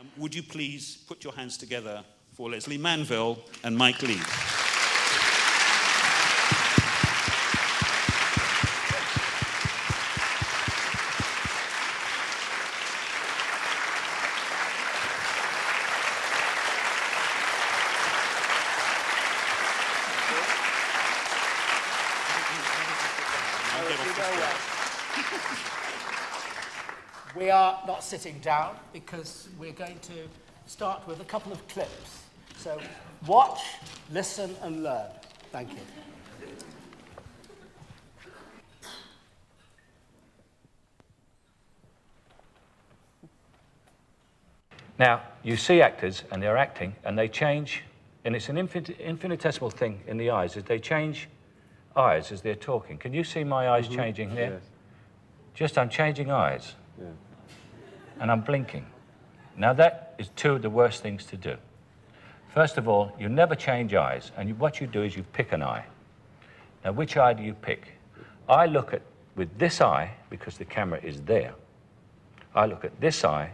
Um, would you please put your hands together for Lesley Manville and Mike Leigh? We are not sitting down because we're going to start with a couple of clips. So watch, listen, and learn. Thank you. Now, you see actors and they're acting and they change, and it's an infin infinitesimal thing in the eyes, is they change eyes as they're talking. Can you see my eyes mm -hmm. changing here? Yes. Just I'm changing eyes. Yeah. And I'm blinking. Now that is two of the worst things to do. First of all, you never change eyes, and you, what you do is you pick an eye. Now, which eye do you pick? I look at with this eye, because the camera is there. I look at this eye,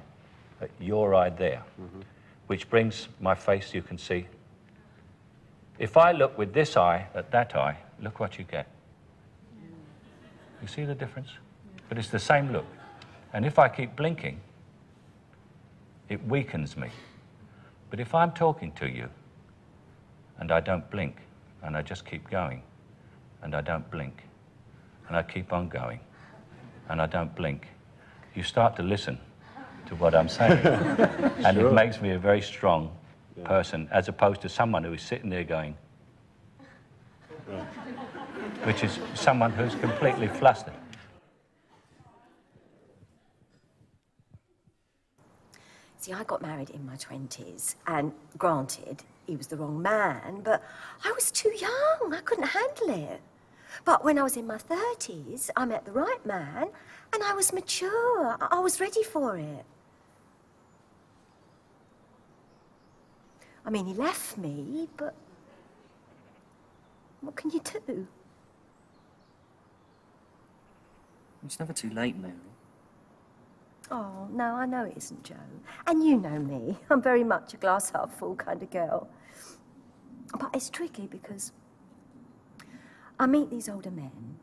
at your eye there, mm -hmm. which brings my face, you can see. If I look with this eye at that eye, look what you get. You see the difference? But it's the same look. And if I keep blinking, it weakens me. But if I'm talking to you and I don't blink and I just keep going and I don't blink and I keep on going and I don't blink, you start to listen to what I'm saying. and sure. it makes me a very strong yeah. person as opposed to someone who is sitting there going, yeah. which is someone who's completely flustered. See, I got married in my 20s, and granted, he was the wrong man, but I was too young. I couldn't handle it. But when I was in my 30s, I met the right man, and I was mature. I was ready for it. I mean, he left me, but what can you do? It's never too late, Mary. Oh, no, I know it isn't, Joe. And you know me. I'm very much a glass half full kind of girl. But it's tricky because I meet these older men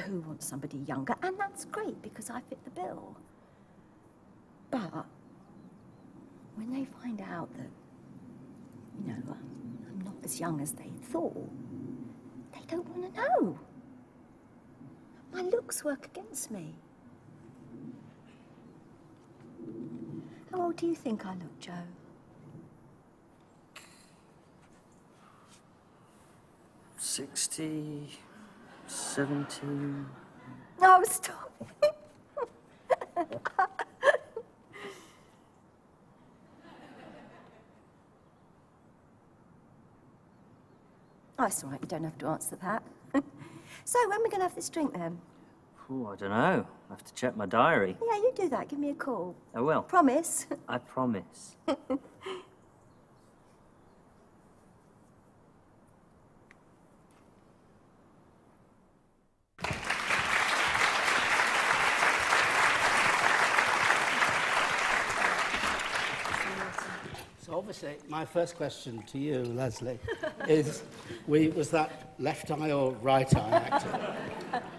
who want somebody younger, and that's great because I fit the bill. But when they find out that, you know, I'm not as young as they thought, they don't want to know. My looks work against me. How old do you think I look, Joe? Sixty, seventeen. No, stop Oh, it's all right. You don't have to answer that. so, when are we going to have this drink, then? Oh, I don't know. I have to check my diary. Yeah, you do that. Give me a call. I will. Promise? I promise. So obviously, my first question to you, Lesley, is, we, was that left eye or right eye acting?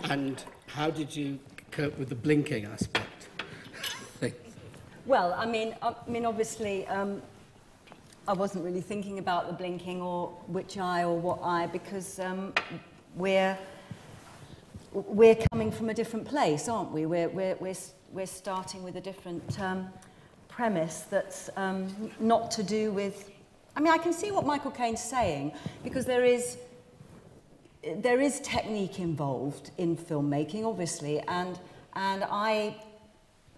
And how did you cope with the blinking aspect? well, I mean, I mean, obviously, um, I wasn't really thinking about the blinking or which eye or what eye because um, we're we're coming from a different place, aren't we? We're we're we're we're starting with a different um, premise that's um, not to do with. I mean, I can see what Michael Caine's saying because there is there is technique involved in filmmaking, obviously, and, and I,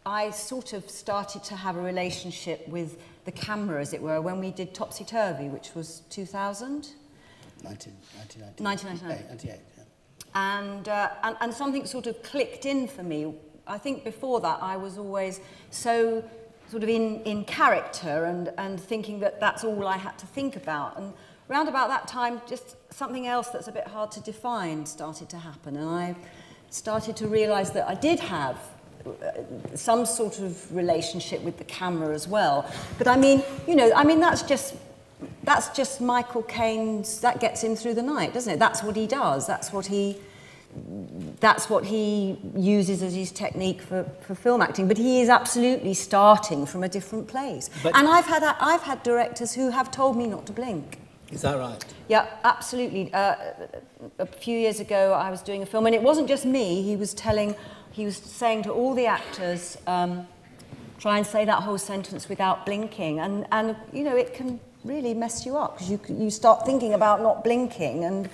I sort of started to have a relationship with the camera, as it were, when we did Topsy Turvy, which was 2000? 1998. yeah. And, uh, and, and something sort of clicked in for me. I think before that I was always so sort of in, in character and, and thinking that that's all I had to think about. And Round about that time, just something else that's a bit hard to define started to happen, and I started to realise that I did have uh, some sort of relationship with the camera as well. But I mean, you know, I mean that's just that's just Michael Caine's. That gets him through the night, doesn't it? That's what he does. That's what he. That's what he uses as his technique for, for film acting. But he is absolutely starting from a different place. But- and I've had I've had directors who have told me not to blink. Is that right? Yeah, absolutely. Uh, a few years ago, I was doing a film, and it wasn't just me. He was telling, he was saying to all the actors, um, try and say that whole sentence without blinking, and and you know it can really mess you up because you you start thinking about not blinking, and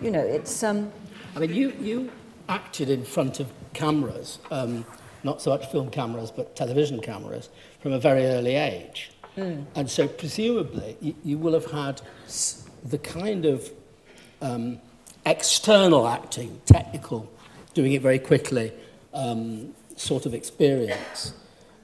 you know it's um. I mean, you, you acted in front of cameras, um, not so much film cameras, but television cameras, from a very early age. Mm. And so presumably you, you will have had the kind of um, external acting, technical, doing it very quickly um, sort of experience.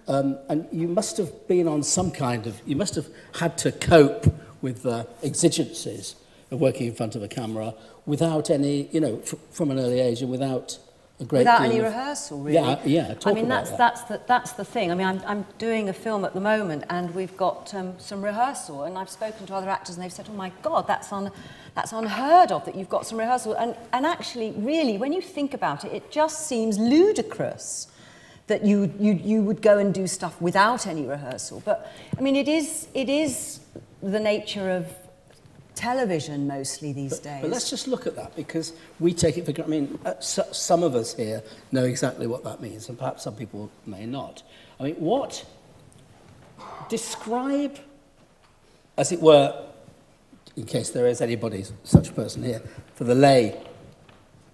Um, and you must have been on some kind of, you must have had to cope with the exigencies of working in front of a camera without any, you know, from an early age and without a great Without any of, rehearsal, really. Yeah, yeah, I mean, that's, that. that's, the, that's the thing. I mean, I'm, I'm doing a film at the moment and we've got um, some rehearsal and I've spoken to other actors and they've said, oh my God, that's, un, that's unheard of that you've got some rehearsal. And, and actually, really, when you think about it, it just seems ludicrous that you, you, you would go and do stuff without any rehearsal. But, I mean, it is, it is the nature of television mostly these days. But let's just look at that because we take it for granted. I mean, uh, so, some of us here know exactly what that means, and perhaps some people may not. I mean, what describe, as it were, in case there is anybody such a person here, for the lay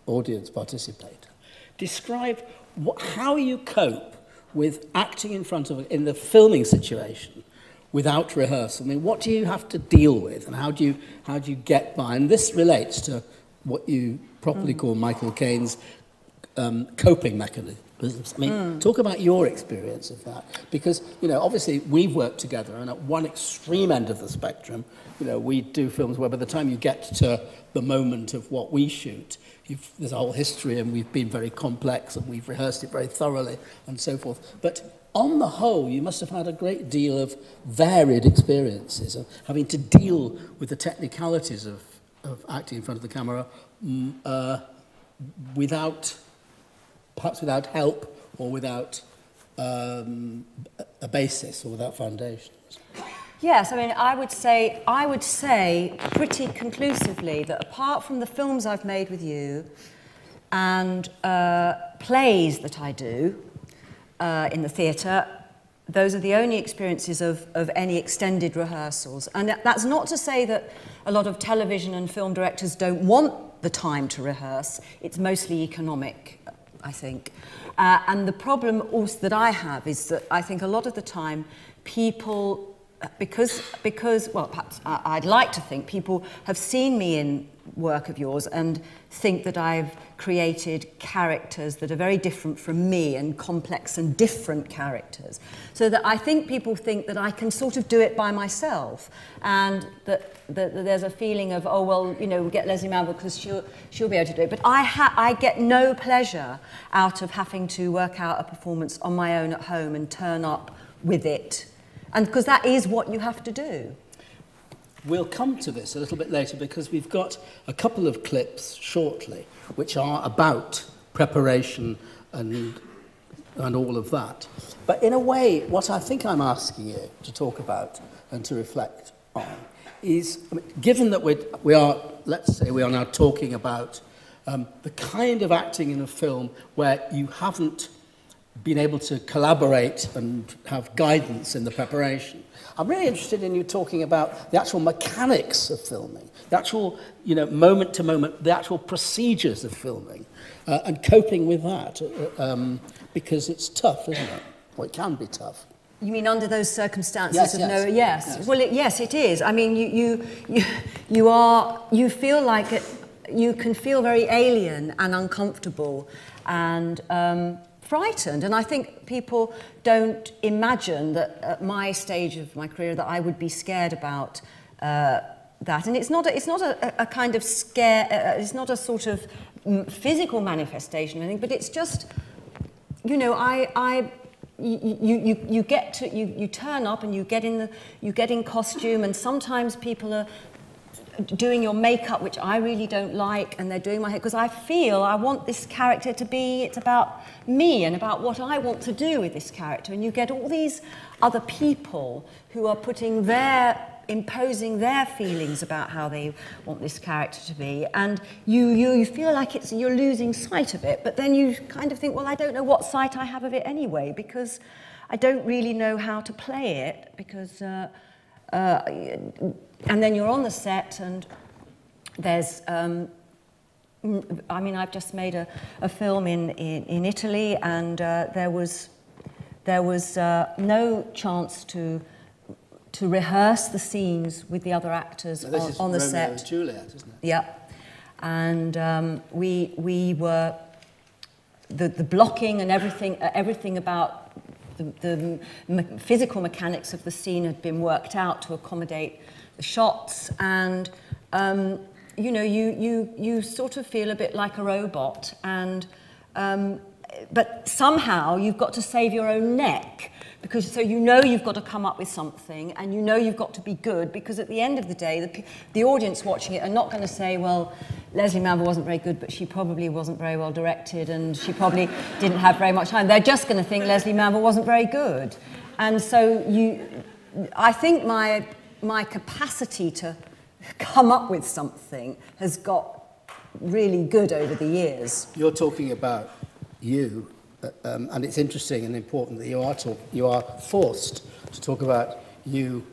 audience participator, describe what, how you cope with acting in front of in the filming situation without rehearsal? I mean, what do you have to deal with and how do you, how do you get by? And this relates to what you properly mm. call Michael Caine's um, coping mechanisms. I mean, mm. talk about your experience of that. Because, you know, obviously we've worked together and at one extreme end of the spectrum, you know, we do films where by the time you get to the moment of what we shoot, you've, there's a whole history and we've been very complex and we've rehearsed it very thoroughly and so forth. But on the whole, you must have had a great deal of varied experiences of having to deal with the technicalities of, of acting in front of the camera mm, uh, without, perhaps without help or without um, a- basis or without foundations. Yes, I mean, I would say, I would say pretty conclusively that apart from the films I've made with you and uh, plays that I do uh, in the theatre, those are the only experiences of, of any extended rehearsals. And that- that's not to say that a lot of television and film directors don't want the time to rehearse. It's mostly economic, I think. Uh, and the problem also that I have is that I think a lot of the time people because, because well, perhaps I'd like to think people have seen me in work of yours and think that I've created characters that are very different from me and complex and different characters. So that I think people think that I can sort of do it by myself and that, that, that there's a feeling of, oh, well, you know, we'll get Lesley Manville because she'll, she'll be able to do it. But I, ha- I get no pleasure out of having to work out a performance on my own at home and turn up with it and because that is what you have to do. We'll come to this a little bit later because we've got a couple of clips shortly which are about preparation and, and all of that. But in a way, what I think I'm asking you to talk about and to reflect on is, I mean, given that we're, we are, let's say we are now talking about um, the kind of acting in a film where you haven't been able to collaborate and have guidance in the preparation. I'm really interested in you talking about the actual mechanics of filming, the actual, you know, moment to moment, the actual procedures of filming, uh, and coping with that, uh, um, because it's tough, isn't it? Well, it can be tough. You mean under those circumstances Yes, of yes, no? Yes. yes. Well, it, yes, it is. I mean, you, you, you, you are. You feel like it. You can feel very alien and uncomfortable, and um, frightened. And I think people don't imagine that at my stage of my career that I would be scared about. Uh, that and it's not a, it's not a, a kind of scare uh, it's not a sort of mm, physical manifestation I think but it's just you know, I, I, you, you, you, you get to, you, you turn up and you get in the, you get in costume and sometimes people are doing your makeup, which I really don't like, and they're doing my hair, because I feel I want this character to be, it's about me and about what I want to do with this character. And you get all these other people who are putting their, imposing their feelings about how they want this character to be. And you, you, you feel like it's, you're losing sight of it, but then you kind of think, well, I don't know what sight I have of it anyway, because I don't really know how to play it, because... Uh, uh, and then you're on the set and there's, um, I mean, I've just made a, a film in, in, in Italy and uh, there was, there was uh, no chance to, to rehearse the scenes with the other actors this on, on the Romeo set. and Juliet, isn't it? Yeah. And um, we, we were, the, the blocking and everything, uh, everything about the, the physical mechanics of the scene had been worked out to accommodate shots. And, um, you know, you, you, you sort of feel a bit like a robot. And, um, but somehow you've got to save your own neck because so you know you've got to come up with something and you know you've got to be good because at the end of the day the, the audience watching it are not going to say well lesley manville wasn't very good but she probably wasn't very well directed and she probably didn't have very much time they're just going to think lesley manville wasn't very good and so you i think my my capacity to come up with something has got really good over the years You're talking about you, uh, um, and it's interesting and important that you are, talk, you are forced to talk about you,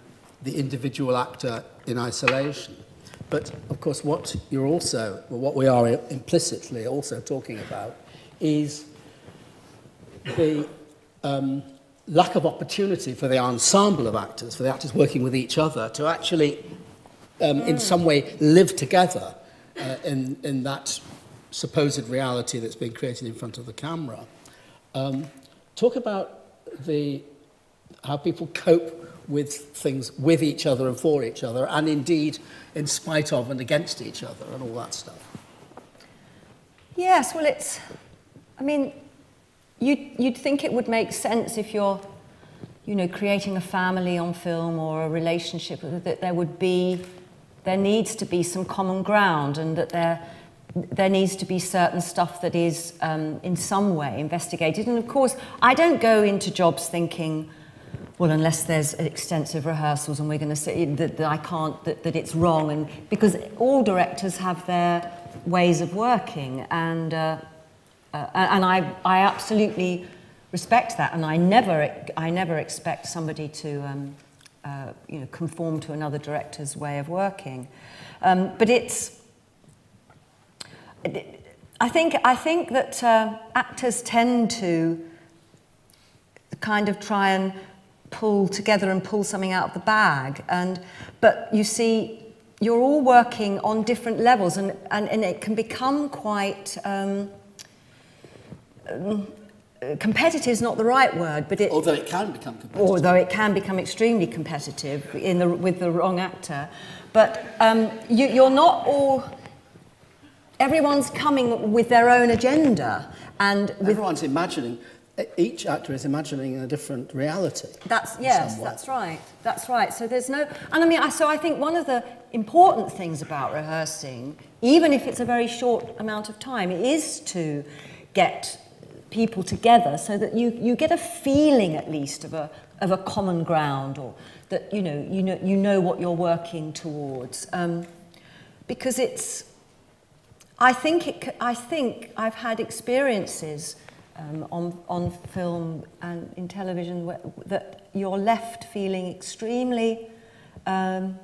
the individual actor, in isolation. But of course, what you're also, well, what we are implicitly also talking about is the um, lack of opportunity for the ensemble of actors, for the actors working with each other, to actually, um, in some way, live together uh, in, in that supposed reality that's being created in front of the camera. Um, talk about the, how people cope with things with each other and for each other, and indeed in spite of and against each other and all that stuff. Yes, well, it's, I mean, you'd, you'd think it would make sense if you're, you know, creating a family on film or a relationship that there would be, there needs to be some common ground, and that there, there needs to be certain stuff that is um, in some way investigated. And of course, I don't go into jobs thinking. Well, unless there's extensive rehearsals and we're going to say that, that I can't, that, that it's wrong, and because all directors have their ways of working, and uh, uh, and I, I absolutely respect that, and I never, I never expect somebody to, um, uh, you know, conform to another director's way of working. Um, but it's, I think, I think that uh, actors tend to kind of try and pull together and pull something out of the bag, and but you see, you're all working on different levels, and and, and it can become quite. Um, competitive is not the right word, but it, Although it can become competitive. although it can become extremely competitive in the, with the wrong actor. But um, you, you're not all. Everyone's coming with their own agenda, and with Everyone's imagining, each actor is imagining a different reality. That's yes, that's right. That's right. So there's no, and I mean, I, so I think one of the important things about rehearsing, even if it's a very short amount of time, is to get people together so that you, you get a feeling at least of a of a common ground, or that you know you know you know what you're working towards, um, because it's. I think it, I think I've had experiences um, on, on film and in television where, that you're left feeling extremely um,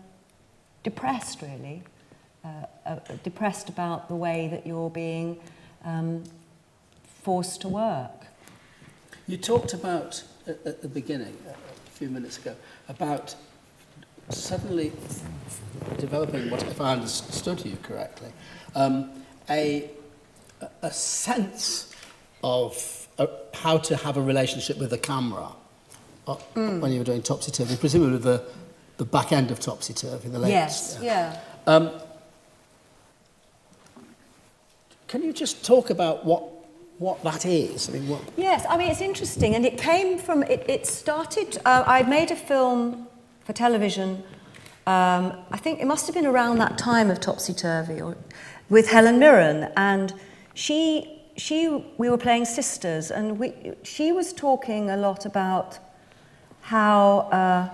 depressed, really, uh, uh, depressed about the way that you're being um, forced to work. You talked about, at, at the beginning, a, few minutes ago, about suddenly developing, what if I understood you correctly, um, a, a sense of uh, how to have a relationship with the camera uh, when you were doing Topsy Turvy, presumably the, the back end of Topsy Turvy, the latest. yes, yeah. Um, can you just talk about what what that is? I mean, what, Yes, I mean, it's interesting, and it came from, it, it started, uh, I made a film for television, um, I think it must have been around that time of Topsy Turvy, or, with Helen Mirren, and she, she, we were playing sisters, and we, she was talking a lot about how uh,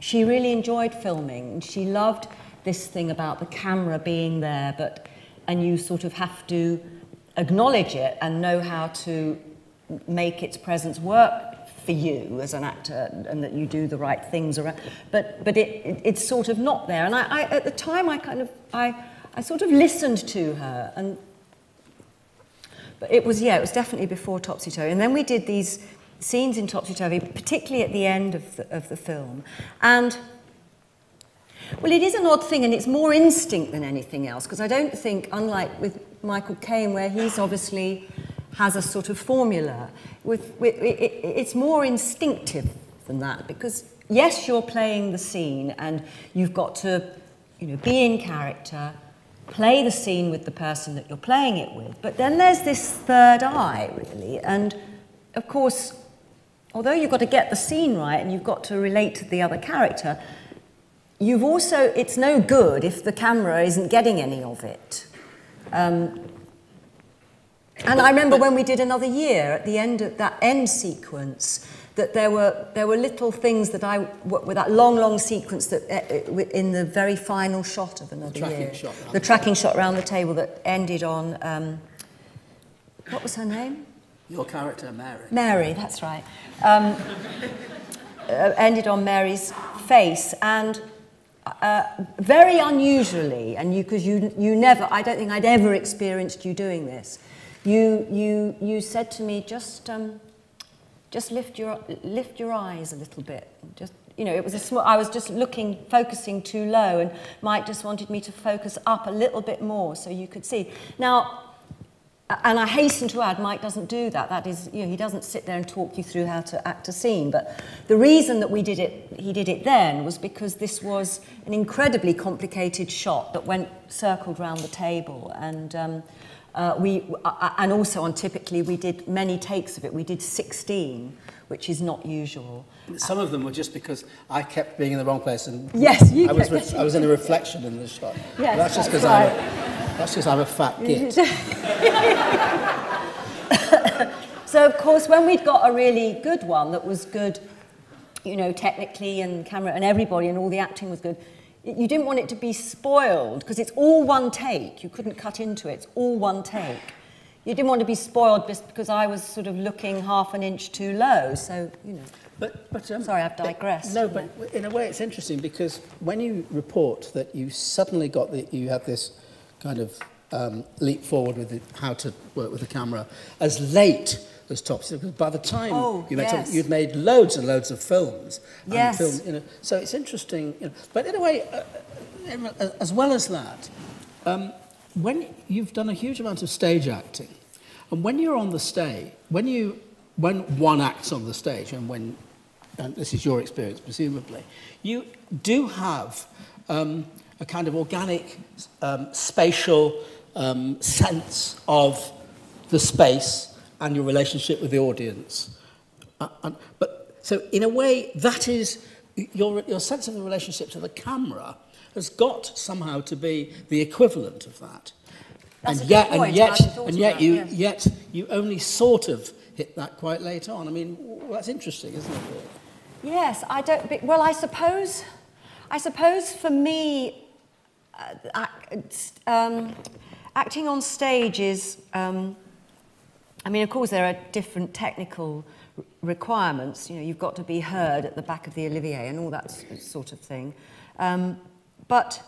she really enjoyed filming. She loved this thing about the camera being there, but and you sort of have to acknowledge it and know how to make its presence work for you as an actor and that you do the right things around. But but it, it it's sort of not there. And I, I at the time I kind of I I sort of listened to her and but it was yeah it was definitely before Topsy Turvy and then we did these scenes in Topsy Turvy particularly at the end of the, of the film. And well, it is an odd thing, and it's more instinct than anything else, because I don't think, unlike with Michael Caine, where he's obviously has a sort of formula, with, with it, it, it's more instinctive than that, because yes, you're playing the scene, and you've got to, you know, be in character, play the scene with the person that you're playing it with, but then there's this third eye, really, and of course, although you've got to get the scene right and you've got to relate to the other character, you've also, it's no good if the camera isn't getting any of it. Um, and I remember when we did another year at the end of that end sequence, that there were there were little things that I with that long long sequence that uh, in the very final shot of another The tracking year, shot the the tracking shot around the table that ended on um, what was her name? your character, Mary. Mary, that's right. Um, uh, ended on Mary's face, and uh, very unusually, and you because you you never, I don't think I'd ever experienced you doing this. You you you said to me just um, just lift your lift your eyes a little bit, just. You know, it was a small, I was just looking, focusing too low, and Mike just wanted me to focus up a little bit more so you could see. Now, and I hasten to add, Mike doesn't do that. That is, you know, he doesn't sit there and talk you through how to act a scene. But the reason that we did it, he did it then, was because this was an incredibly complicated shot that went circled round the table, and um, uh, we, uh, and also on typically we did many takes of it. We did 16, which is not usual. Some of them were just because I kept being in the wrong place and Yes, you I was, kept I was in a reflection in the shot. Yes, that's just because I'm, a- that's just I'm a fat git. So, of course, when we'd got a really good one that was good, you know, technically and camera and everybody and all the acting was good, you didn't want it to be spoiled because it's all one take. You couldn't cut into it. It's all one take. You didn't want to be spoiled just because I was sort of looking half an inch too low. So, you know. But, but, um, Sorry, I've digressed. No, but in a way it's interesting because when you report that you suddenly got the, you have this kind of um, leap forward with the, how to work with the camera as late as Topsy, because by the time Oh, you made Top- yes. you'd made loads and loads of films. Yes. film, you know, so it's interesting. You know, but in a way, uh, uh, as well as that, um, when you've done a huge amount of stage acting, and when you're on the stage, when you when one acts on the stage, and when and this is your experience presumably, you do have um, a kind of organic um, spatial um, sense of the space and your relationship with the audience. Uh, and, but so in a way, that is your your sense of the relationship to the camera has got somehow to be the equivalent of that. That's and yet, point, and yet, and yet, that, you yes. yet you only sort of hit that quite late on. I mean, well, that's interesting, isn't it? Yes, I don't. Well, I suppose, I suppose for me, uh, um, acting on stage is. Um, I mean, of course, there are different technical requirements. You know, you've got to be heard at the back of the Olivier and all that sort of thing. Um, but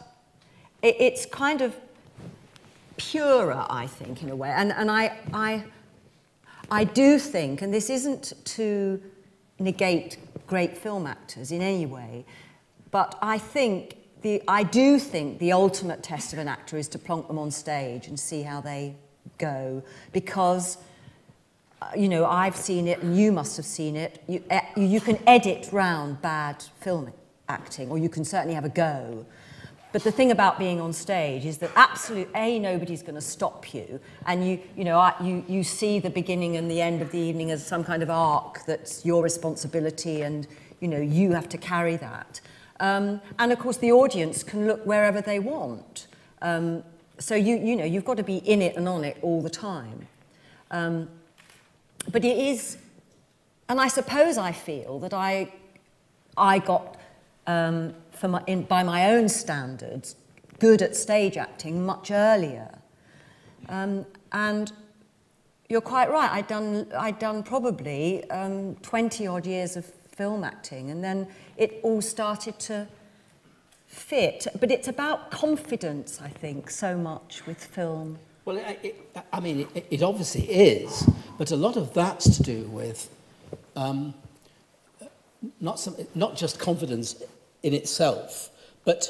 it, it's kind of purer, I think, in a way. And, and I, I, I do think, and this isn't to negate great film actors in any way, but I think the, I do think the ultimate test of an actor is to plonk them on stage and see how they go, because uh, you know I've seen it, and you must have seen it. You, eh, you can edit round bad film acting, or you can certainly have a go. But the thing about being on stage is that absolute a nobody's going to stop you, and you you know you you see the beginning and the end of the evening as some kind of arc that's your responsibility, and you know you have to carry that. Um, and of course, the audience can look wherever they want. Um, so you you know you've got to be in it and on it all the time. Um, but it is, and I suppose I feel that I I got, um, for my, in, by my own standards, good at stage acting much earlier. Um, and you're quite right, I'd done, I'd done probably um, 20 odd years of film acting, and then it all started to fit. But it's about confidence, I think, so much with film. Well, it, it, I mean, it, it obviously is, but a lot of that's to do with um, not, some, not just confidence in itself, but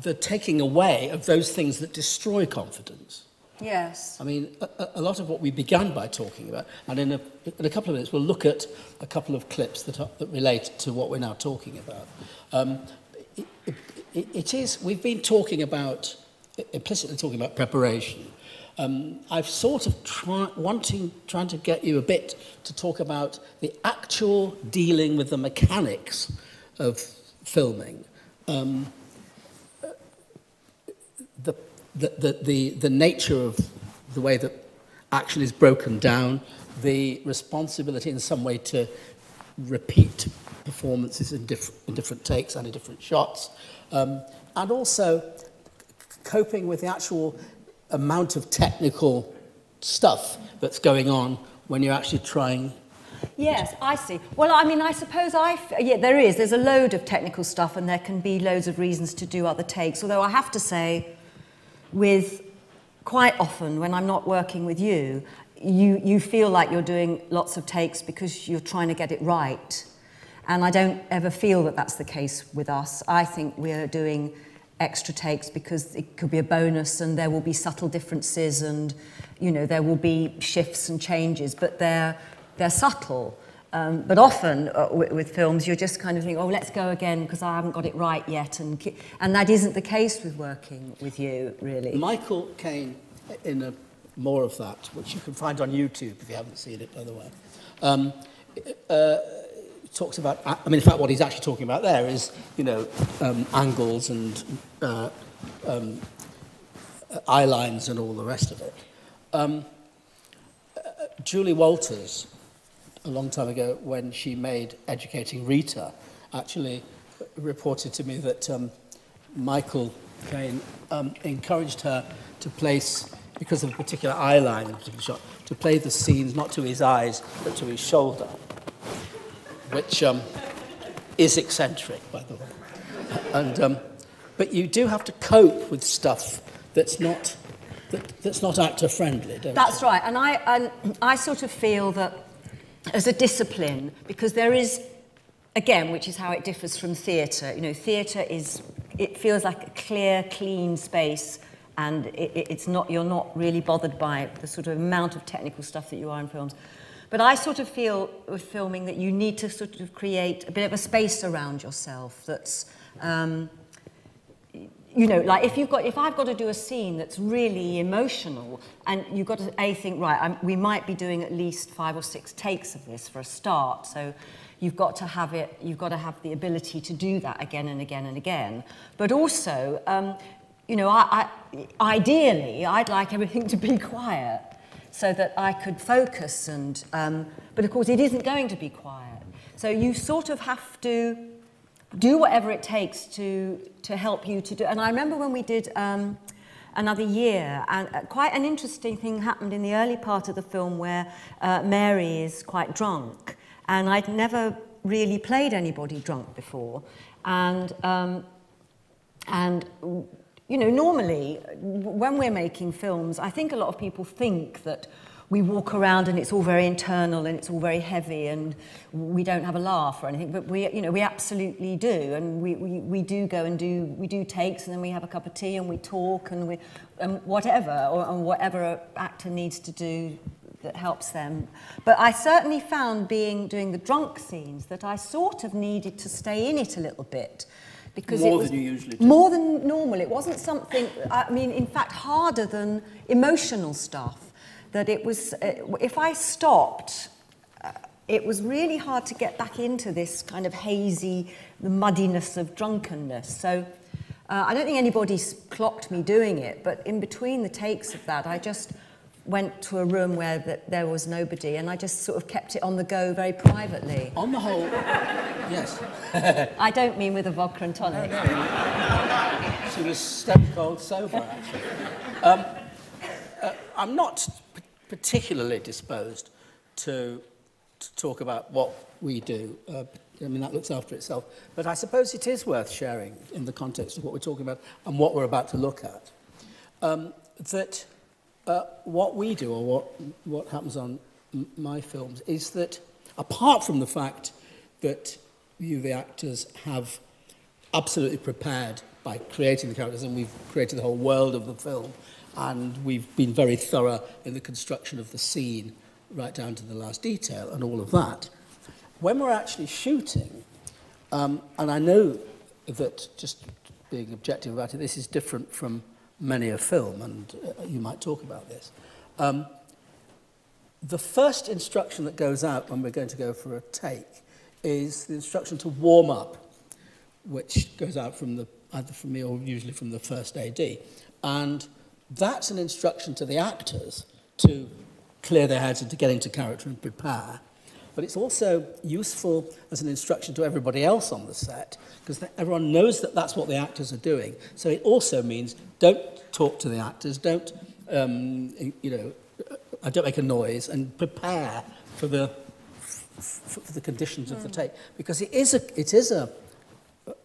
the taking away of those things that destroy confidence. Yes. I mean, a, a- lot of what we began by talking about, and in a, in a couple of minutes we'll look at a couple of clips that, are, that relate to what we're now talking about. Um, it, it, it is, we've been talking about, implicitly talking about preparation. Um, I've sort of try, wanting, trying to get you a bit to talk about the actual dealing with the mechanics of filming. Um, the, the, the, the, nature of the way that action is broken down, the responsibility in some way to repeat performances in, diff- in different takes and in different shots, um, and also coping with the actual amount of technical stuff that's going on when you're actually trying Yes, I see. Well, I mean, I suppose I, yeah, there is. There's a load of technical stuff, and there can be loads of reasons to do other takes. Although I have to say, with quite often when I'm not working with you, you, you feel like you're doing lots of takes because you're trying to get it right. And I don't ever feel that that's the case with us. I think we're doing extra takes because it could be a bonus and there will be subtle differences and, you know, there will be shifts and changes, but they're, they're subtle. Um, but often uh, with, films, you're just kind of thinking, oh, let's go again because I haven't got it right yet. And, and that isn't the case with working with you, really. Michael Caine, in a, more of that, which you can find on YouTube if you haven't seen it, by the way, um, uh, talks about, I mean, in fact, what he's actually talking about there is, you know, um, angles and uh, um, eye lines and all the rest of it. Um, uh, Julie Walters, a long time ago, when she made Educating Rita, actually reported to me that um, Michael Caine um, encouraged her to place, because of a particular eye line in a particular shot, to play the scenes not to his eyes, but to his shoulder, which um, is eccentric, by the way. And, um, but you do have to cope with stuff that's not, that, that's not actor-friendly, don't That's right, and I, and I sort of feel that as a discipline, because there is, again, which is how it differs from theatre, you know, theatre is, it feels like a clear, clean space, and it, it, it's not, you're not really bothered by the sort of amount of technical stuff that you are in films. But I sort of feel with filming that you need to sort of create a bit of a space around yourself that's, um, you know, like if you've got, if I've got to do a scene that's really emotional, and you've got to a think, right, I'm, we might be doing at least five or six takes of this for a start. So you've got to have it, you've got to have the ability to do that again and again and again. But also, um, you know, I, I, ideally, I'd like everything to be quiet so that I could focus. And um, but of course, it isn't going to be quiet. So you sort of have to do whatever it takes to to help you to do. And I remember when we did um, another year, and uh, quite an interesting thing happened in the early part of the film where uh, Mary is quite drunk, and I'd never really played anybody drunk before, and. Um, and you know, normally when we're making films, I think a lot of people think that we walk around and it's all very internal and it's all very heavy and we don't have a laugh or anything, but we, you know, we absolutely do. And we, we, we do go and do, we do takes and then we have a cup of tea and we talk and we, and whatever, or, and whatever an actor needs to do that helps them. But I certainly found being, doing the drunk scenes that I sort of needed to stay in it a little bit because More it was than you usually do. more than normal. It wasn't something. I mean, in fact, harder than emotional stuff. That it was. Uh, if I stopped, uh, it was really hard to get back into this kind of hazy, the muddiness of drunkenness. So. Uh, I don't think anybody clocked me doing it, but in between the takes of that, I just went to a room where th- there was nobody and I just sort of kept it on the go very privately. On the whole, yes. I don't mean with a vodka and tonic. She was stone cold sober, actually. Um, uh, I'm not particularly disposed to, to talk about what we do. Uh, I mean, that looks after itself. But I suppose it is worth sharing in the context of what we're talking about and what we're about to look at. Um, that uh, what we do or what, what happens on my films is that apart from the fact that you, the actors, have absolutely prepared by creating the characters and we've created the whole world of the film and we've been very thorough in the construction of the scene right down to the last detail and all of that. When we're actually shooting, um, and I know that just being objective about it, this is different from many a film, and uh, you might talk about this. Um, the first instruction that goes out when we're going to go for a take is the instruction to warm up, which goes out from the either from me or usually from the first AD. And That's an instruction to the actors to clear their heads and to get into character and prepare. But it's also useful as an instruction to everybody else on the set because everyone knows that that's what the actors are doing. So it also means don't talk to the actors, don't, um, you know, I don't make a noise and prepare for the for the conditions mm. of the hmm. take because it is a it is a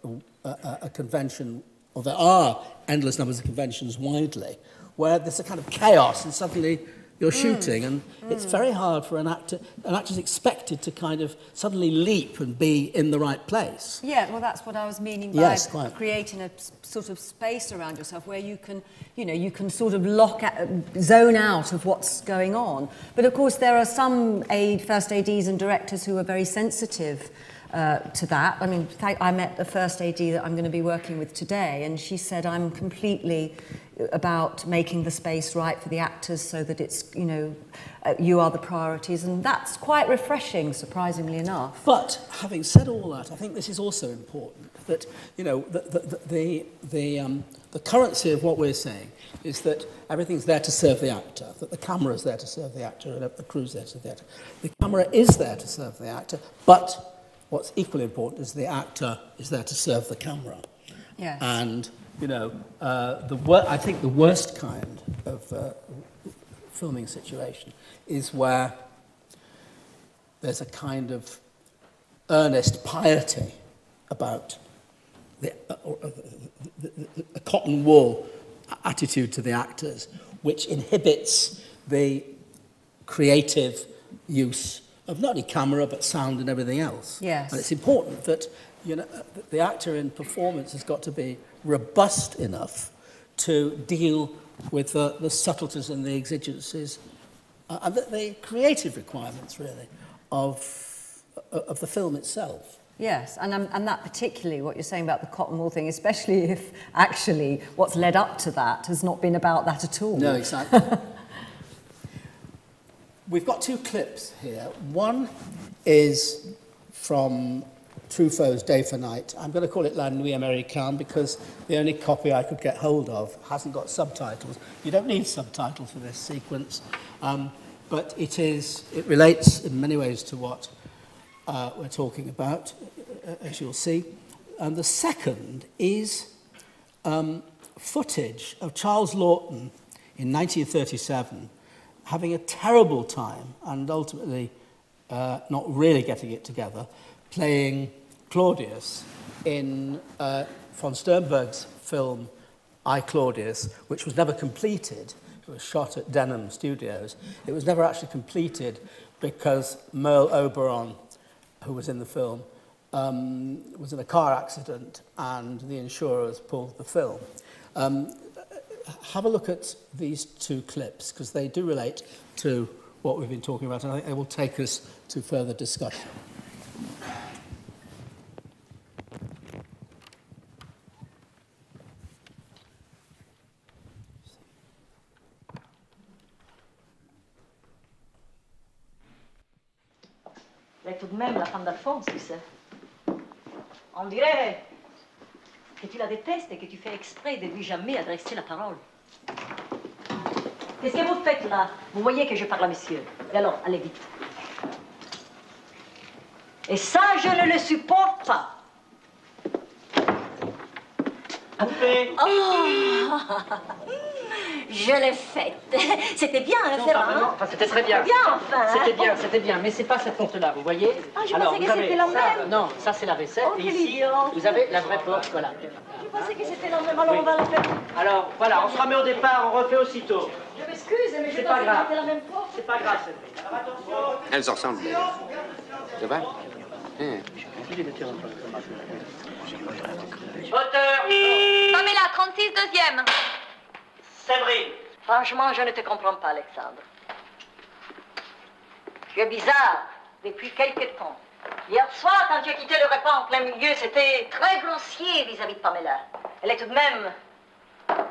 a, a, a convention or there are endless numbers of conventions widely where there's a kind of chaos and suddenly you're shooting and it's very hard for an actor, an actor's expected to kind of suddenly leap and be in the right place. Yeah, well, that's what I was meaning by Yes, quite. creating a sort of space around yourself where you can, you know, you can sort of lock out, zone out of what's going on. But of course, there are some aid, first ADs and directors who are very sensitive uh, to that. I mean, I met the first AD that I'm going to be working with today, and she said, I'm completely about making the space right for the actors so that it's, you know, uh, you are the priorities. And that's quite refreshing, surprisingly enough. But having said all that, I think this is also important that you know the the the the, um, the currency of what we're saying is that everything's there to serve the actor, that the camera is there to serve the actor, and the crew's there to serve the actor. The camera is there to serve the actor, but what's equally important is the actor is there to serve the camera. Yes. And you know, uh, the wor- I think the worst kind of uh, filming situation is where there's a kind of earnest piety about the, uh, uh, the, the, the cotton wool attitude to the actors, which inhibits the creative use of not only camera but sound and everything else. Yes. And it's important that you know the actor in performance has got to be robust enough to deal with the, the subtleties and the exigencies uh, and the, the creative requirements really of uh, of the film itself. Yes, and, um, and that particularly, what you're saying about the cotton wool thing, especially if actually what's led up to that has not been about that at all. No, exactly. we've got two clips here. One is from Truffaut's Day for Night. I'm going to call it La Nuit Americaine because the only copy I could get hold of hasn't got subtitles. You don't need subtitles for this sequence, um, but it is it relates in many ways to what uh, we're talking about, uh, as you'll see. And the second is um, footage of Charles Lawton in 1937 having a terrible time and ultimately uh, not really getting it together, playing Claudius in uh, von Sternberg's film I, Claudius, which was never completed. It was shot at Denham Studios. It was never actually completed because Merle Oberon, who was in the film, um, was in a car accident and the insurers pulled the film. Um, have a look at these two clips because they do relate to what we've been talking about and I think they will take us to further discussion. Mais tout de même, la femme d'Alphonse, tu sais. On dirait que tu la détestes et que tu fais exprès de lui jamais adresser la parole. Qu'est-ce que vous faites là? Vous voyez que je parle à monsieur. Et alors, allez vite. Et ça, je ne le supporte pas. Oh Je l'ai faite. C'était bien, hein, Ferrand Enfin, non, enfin, c'était très bien. Bien, enfin. hein. C'était bien, c'était bien, mais c'est pas cette porte-là, vous voyez Ah, je pensais que c'était la même. Non, ça c'est la vaisselle, Oh, et ici, vous avez la vraie porte, voilà. Je pensais que c'était la même, alors on va la faire. Alors, voilà, on se remet au départ, on refait aussitôt. Je m'excuse, mais je C'est pensais pas que grave. c'était la même porte. C'est pas grave, Alors attention Elles se ressemblent. Ça va Hein. Hauteur Pamela, 36 deuxième. Séverine Franchement, je ne te comprends pas, Alexandre. Tu es bizarre depuis quelque temps. Hier soir, quand tu as quitté le repas en plein milieu, c'était très grossier vis-à-vis de Pamela. Elle est tout de même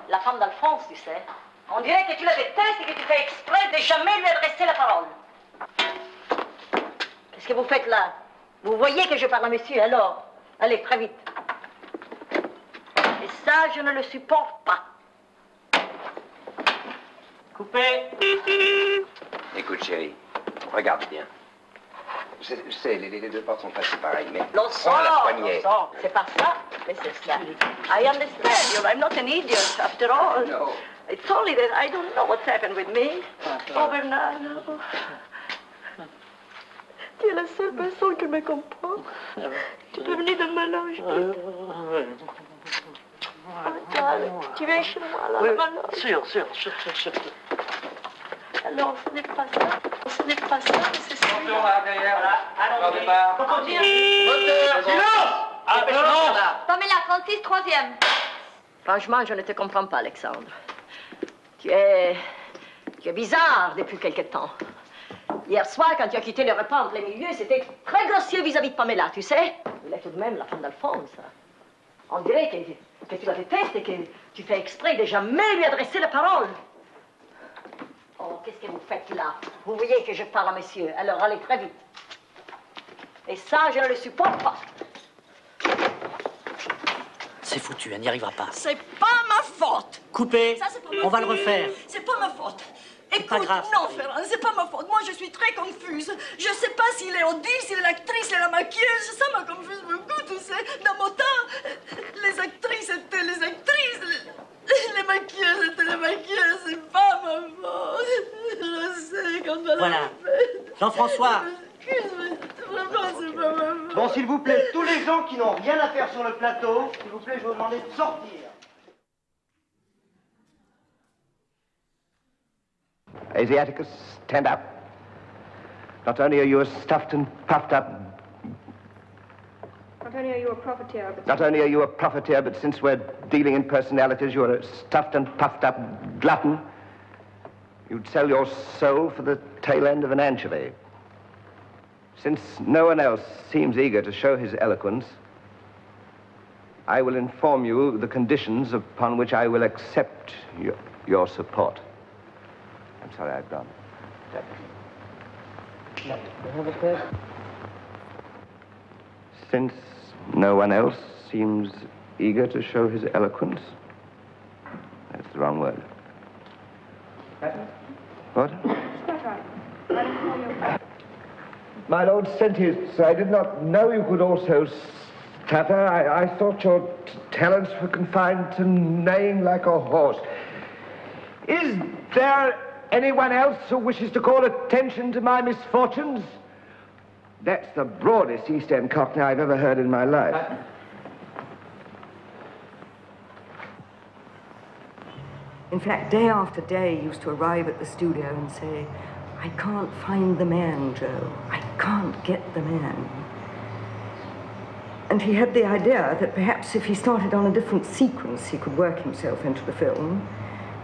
la femme d'Alphonse, tu sais. On dirait que tu la détestes et que tu fais exprès de jamais lui adresser la parole. Qu'est-ce que vous faites là? Vous voyez que je parle à monsieur, alors Allez, très vite. Et ça, je ne le supporte pas. Coupé Écoute, chérie, regarde bien. Je sais, je sais, les, les deux portes sont placées pareilles, mais L'on prends la poignée. C'est pas ça, mais c'est cela. I understand you. I'm not an idiot after all. No. It's only that I don't know what's happened with me. Oh, Bernard, no. Tu es la seule personne qui me comprend. Tu peux venir dans ma loge. Oh, tu viens chez moi, là, ma loge. Sûr, sûr, sûr, sûr, sûr. Alors, ce n'est pas ça. Ce n'est pas ça, mais c'est ça. Voilà, allons-y. On continue. Hauteur Silence Ah, silence Pamela, 36, troisième. Franchement, je ne te comprends pas, Alexandre. Tu es... Tu es bizarre depuis quelque temps. Hier soir, quand tu as quitté le repas en plein milieu, c'était très grossier vis-à-vis de Pamela, tu sais. Elle est tout de même la femme d'Alphonse. On dirait que, que tu la détestes et que tu fais exprès de jamais lui adresser la parole. Oh, qu'est-ce que vous faites là? Vous voyez que je parle à monsieur, alors allez très vite. Et ça, je ne le supporte pas. C'est foutu, elle n'y arrivera pas. C'est pas ma faute. Coupé Ça, c'est pas ma On va le refaire. C'est pas ma faute. Écoute, pas grave. non, Ferrand, c'est pas ma faute. Moi, je suis très confuse. Je sais pas s'il est Odile, s'il est l'actrice, s'il est la maquilleuse. Ça m'a confuse beaucoup, tu sais. Dans mon temps, les actrices étaient les actrices. Les, les maquilleuses étaient les maquilleuses. C'est pas ma faute. Je sais quand elle Voilà. Jean-François. Excuse, mais vraiment, c'est pas ma faute. Bon, s'il vous plaît, tous les gens qui n'ont rien à faire sur le plateau, s'il vous plaît, je vais vous demander de sortir. Asiaticus, stand up. Not only are you a stuffed and puffed up, Not only are you a profiteer, but not only are you a profiteer, but since we're dealing in personalities, you're a stuffed and puffed up glutton. You'd sell your soul for the tail end of an anchovy. Since no one else seems eager to show his eloquence, I will inform you the conditions upon which I will accept your, your support. I'm sorry I've gone. Since no one else seems eager to show his eloquence, that's the wrong word. What? My Lord sent his. I did not know you could also stutter. I, I thought your talents were confined to neighing like a horse. Is there anyone else who wishes to call attention to my misfortunes? That's the broadest East End Cockney I've ever heard in my life. In fact, day after day, he used to arrive at the studio and say, I can't find the man, Joe. I can't get the man. And he had the idea that perhaps if he started on a different sequence, he could work himself into the film.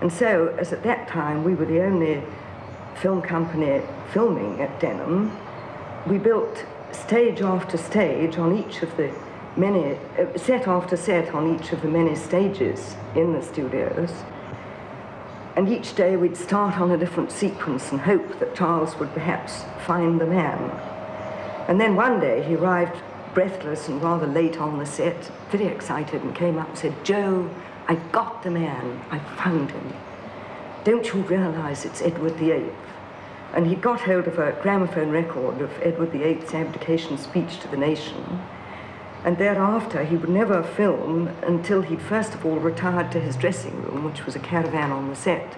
And so, as at that time we were the only film company filming at Denham, we built stage after stage on each of the many, uh, set after set on each of the many stages in the studios. And each day we'd start on a different sequence and hope that Charles would perhaps find the man. And then one day he arrived breathless and rather late on the set, very excited, and came up and said, Joe, I got the man. I found him. Don't you realize it's Edward VIII? And he got hold of a gramophone record of Edward VIII's abdication speech to the nation. And thereafter, he would never film until he'd first of all retired to his dressing room, which was a caravan on the set,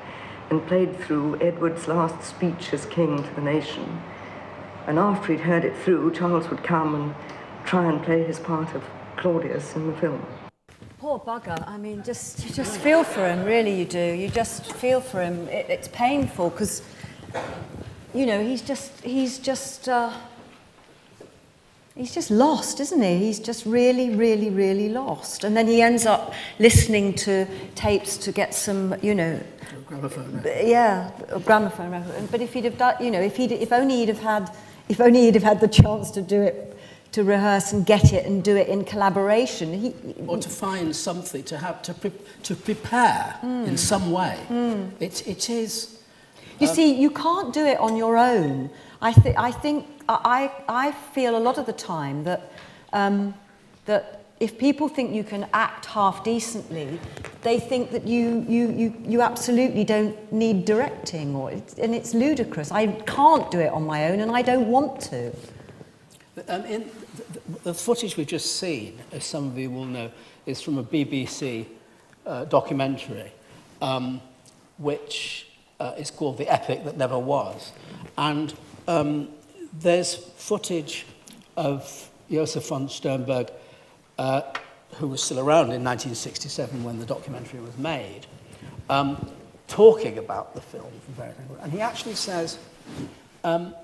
and played through Edward's last speech as king to the nation. And after he'd heard it through, Charles would come and try and play his part of Claudius in the film. Poor bugger. I mean, just you just feel for him. Really, you do. You just feel for him. It, it's painful because, you know, he's just he's just uh, he's just lost, isn't he? He's just really, really, really lost. And then he ends up listening to tapes to get some, you know, Gramophone. yeah, a gramophone record. But if he'd have done, you know, if he'd, if only he'd have had, if only he'd have had the chance to do it, to rehearse and get it and do it in collaboration. He, or to find something to have to pre- to prepare in some way. It it is. You see, you can't do it on your own. I, th- I think, I, I feel a lot of the time that, um, that if people think you can act half decently, they think that you, you, you, you absolutely don't need directing, or it's, and it's ludicrous. I can't do it on my own, and I don't want to. Um, in the, footage we've just seen, as some of you will know, is from a BBC uh, documentary, um, which uh, is called The Epic That Never Was. And um, there's footage of Josef von Sternberg, uh, who was still around in 1967 when the documentary was made, um, talking about the film. And he actually says, um,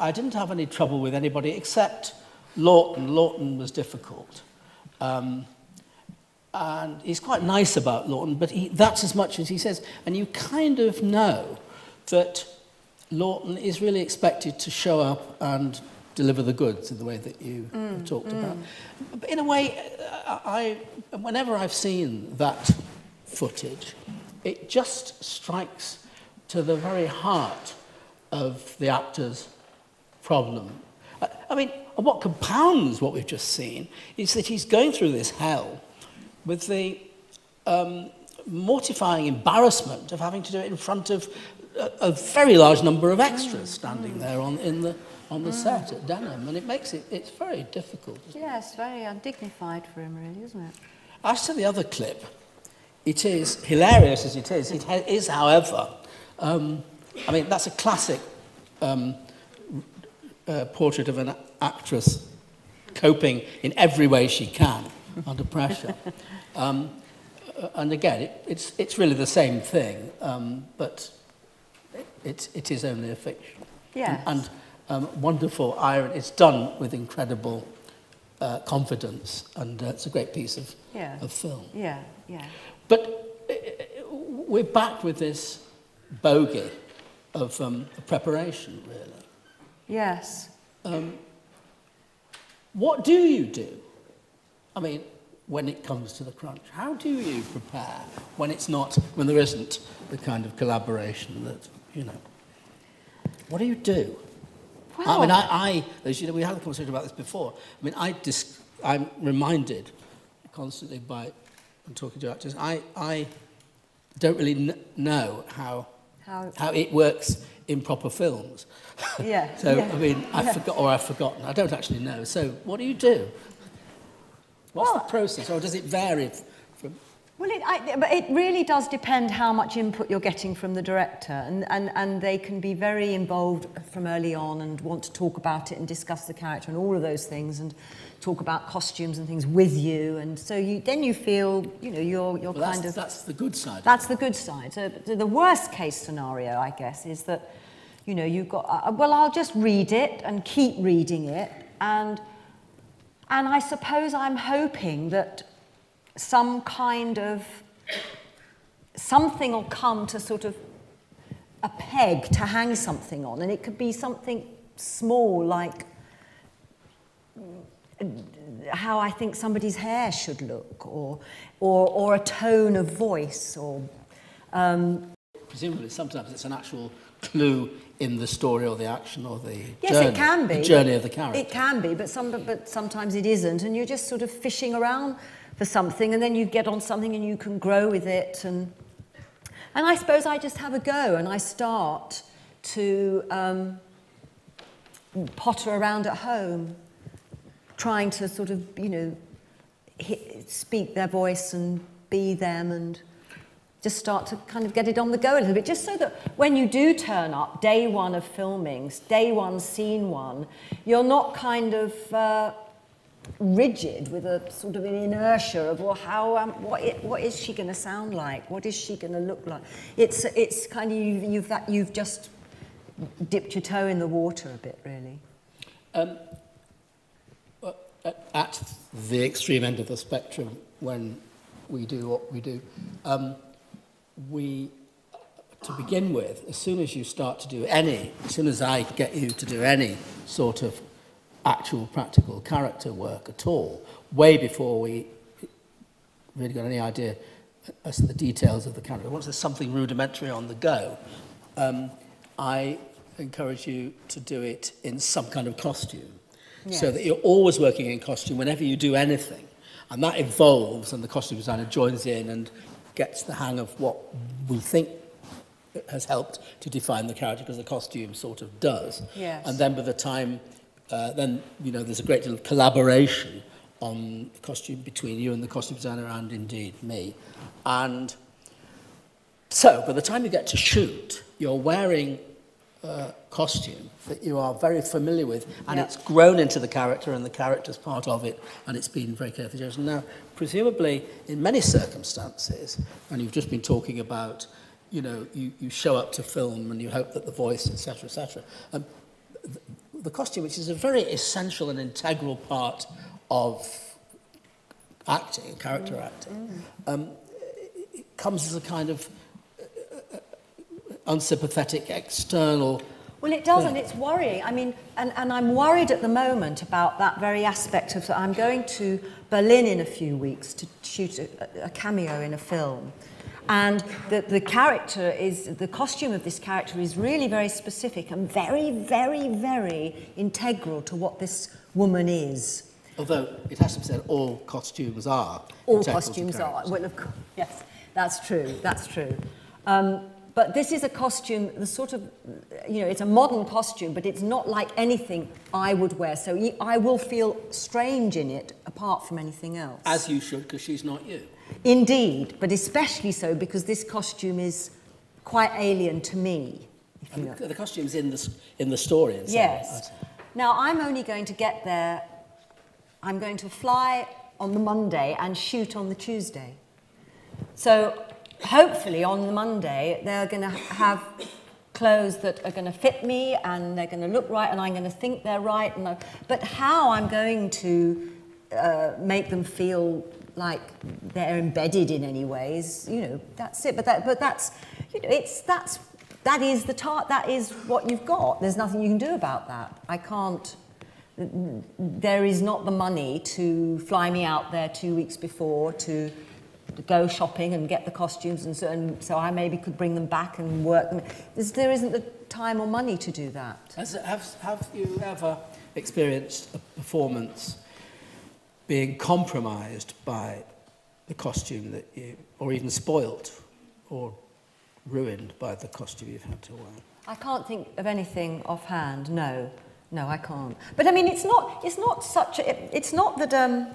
I didn't have any trouble with anybody except Laughton. Laughton was difficult. Um, and he's quite nice about Laughton, but he, that's as much as he says. And you kind of know that Laughton is really expected to show up and deliver the goods in the way that you have talked about. But in a way, uh, I, whenever I've seen that footage, it just strikes to the very heart of the actor's problem. I, I mean, and what compounds what we've just seen is that he's going through this hell with the um, mortifying embarrassment of having to do it in front of a, a very large number of extras standing there on, in the, on the set at Denham. And it makes it, it's very difficult. Yes, very undignified for him, really, isn't it? As to the other clip, it is hilarious as it is. It ha- is, however, um, I mean, that's a classic um, uh, portrait of an actress coping in every way she can under pressure. Um, uh, and again, it, it's, it's really the same thing, um, but it, it, it is only a fiction. Yes. And um, wonderful irony. It's done with incredible uh, confidence, and uh, it's a great piece of, Yeah. of film. Yeah, yeah. But uh, we're back with this bogey of um, preparation, really. Yes. Um, what do you do? I mean, when it comes to the crunch, how do you prepare when it's not, when there isn't the kind of collaboration that, you know? What do you do? Well, I mean, I, I, as you know, we had a conversation about this before. I mean, I dis- I'm reminded constantly by when talking to actors, I, I don't really kn- know how, How- how it works improper films. Yeah. so, yeah. I mean, I yeah. forgot, or I've forgotten. I don't actually know. So, what do you do? What's well, the process, or does it vary from... Well, it, I, but it really does depend how much input you're getting from the director, and, and, and they can be very involved from early on and want to talk about it and discuss the character and all of those things. And talk about costumes and things with you, and so you then you feel, you know, you're, you're Well, that's, kind of that's the good side. That's the good side. So the the worst case scenario, I guess, is that, you know, you've got, uh, well, I'll just read it and keep reading it. And, and I suppose I'm hoping that some kind of, something will come to sort of a peg to hang something on. And it could be something small like how I think somebody's hair should look, or, or, or a tone of voice, or um, presumably sometimes it's an actual clue in the story or the action or the Yes, journey, it can be. the journey of the character. It can be, but, some, but sometimes it isn't. And you're just sort of fishing around for something, and then you get on something and you can grow with it. And, and I suppose I just have a go and I start to um, potter around at home, trying to sort of, you know, hit, speak their voice and be them and just start to kind of get it on the go a little bit, just so that when you do turn up, day one of filmings, day one, scene one, you're not kind of uh, rigid with a sort of an inertia of, well, how, um, what, i what is she going to sound like? What is she going to look like? It's, it's kind of, you've, you've, that, you've just dipped your toe in the water a bit, really. Um, at the extreme end of the spectrum when we do what we do. Um, we, to begin with, as soon as you start to do any, as soon as I get you to do any sort of actual practical character work at all, way before we really got any idea as to the details of the character, once there's something rudimentary on the go, um, I encourage you to do it in some kind of costume yes. so that you're always working in costume whenever you do anything. And that evolves, and the costume designer joins in and gets the hang of what we think has helped to define the character because the costume sort of does. Yes. And then by the time, uh, then, you know, there's a great deal of collaboration on the costume between you and the costume designer and indeed me. And so by the time you get to shoot, you're wearing uh, costume that you are very familiar with, and yeah. it's grown into the character, and the character's part of it, and it's been very carefully chosen. Now, presumably, in many circumstances, and you've just been talking about, you know, you, you show up to film and you hope that the voice, etc., etc. Um, the, the costume, which is a very essential and integral part of acting, character mm. acting, um, it comes as a kind of unsympathetic external Well, it does, and it's worrying. I mean, and, and I'm worried at the moment about that very aspect of. I'm going to Berlin in a few weeks to shoot a, a cameo in a film. And the, the character is, the costume of this character is really very specific and very, very, very integral to what this woman is. Although it has to be said, all costumes are. All costumes are. Well, of course, yes, that's true. That's true. Um, but this is a costume, the sort of, you know, it's a modern costume, but it's not like anything I would wear. So I will feel strange in it apart from anything else. As you should, because she's not you. Indeed, but especially so because this costume is quite alien to me. If you know. the, costume's in the, in the story. On. Yes. Now, I'm only going to get there, I'm going to fly on the Monday and shoot on the Tuesday. So, hopefully, on Monday, they're going to have clothes that are going to fit me and they're going to look right and I'm going to think they're right. And I, but how I'm going to uh, make them feel like they're embedded in any ways, you know, that's it. But, that, but that's, you know, it's, that's, that is the tart. that is what you've got. There's nothing you can do about that. I can't, there is not the money to fly me out there two weeks before to go shopping and get the costumes and so, and so I maybe could bring them back and work them. There's, there isn't the time or money to do that. Has, have, have you ever experienced a performance being compromised by the costume that you, or even spoilt or ruined by the costume you've had to wear? I can't think of anything offhand. No, no, I can't. But I mean, it's not. It's not such. A, it, it's not that. Um,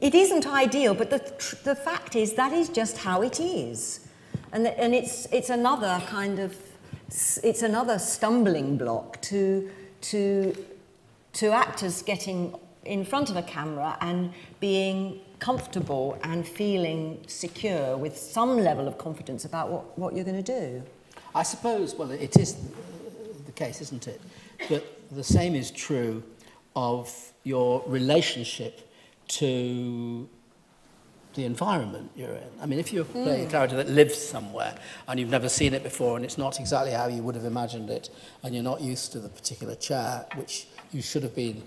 it isn't ideal, but the the fact is that is just how it is, and and it's it's another kind of it's another stumbling block to to to actors getting in front of a camera and being comfortable and feeling secure with some level of confidence about what, what you're going to do. I suppose, well, it is the case, isn't it? That the same is true of your relationship to the environment you're in. I mean, if you're hmm. playing a character that lives somewhere and you've never seen it before and it's not exactly how you would have imagined it and you're not used to the particular chair, which you should have been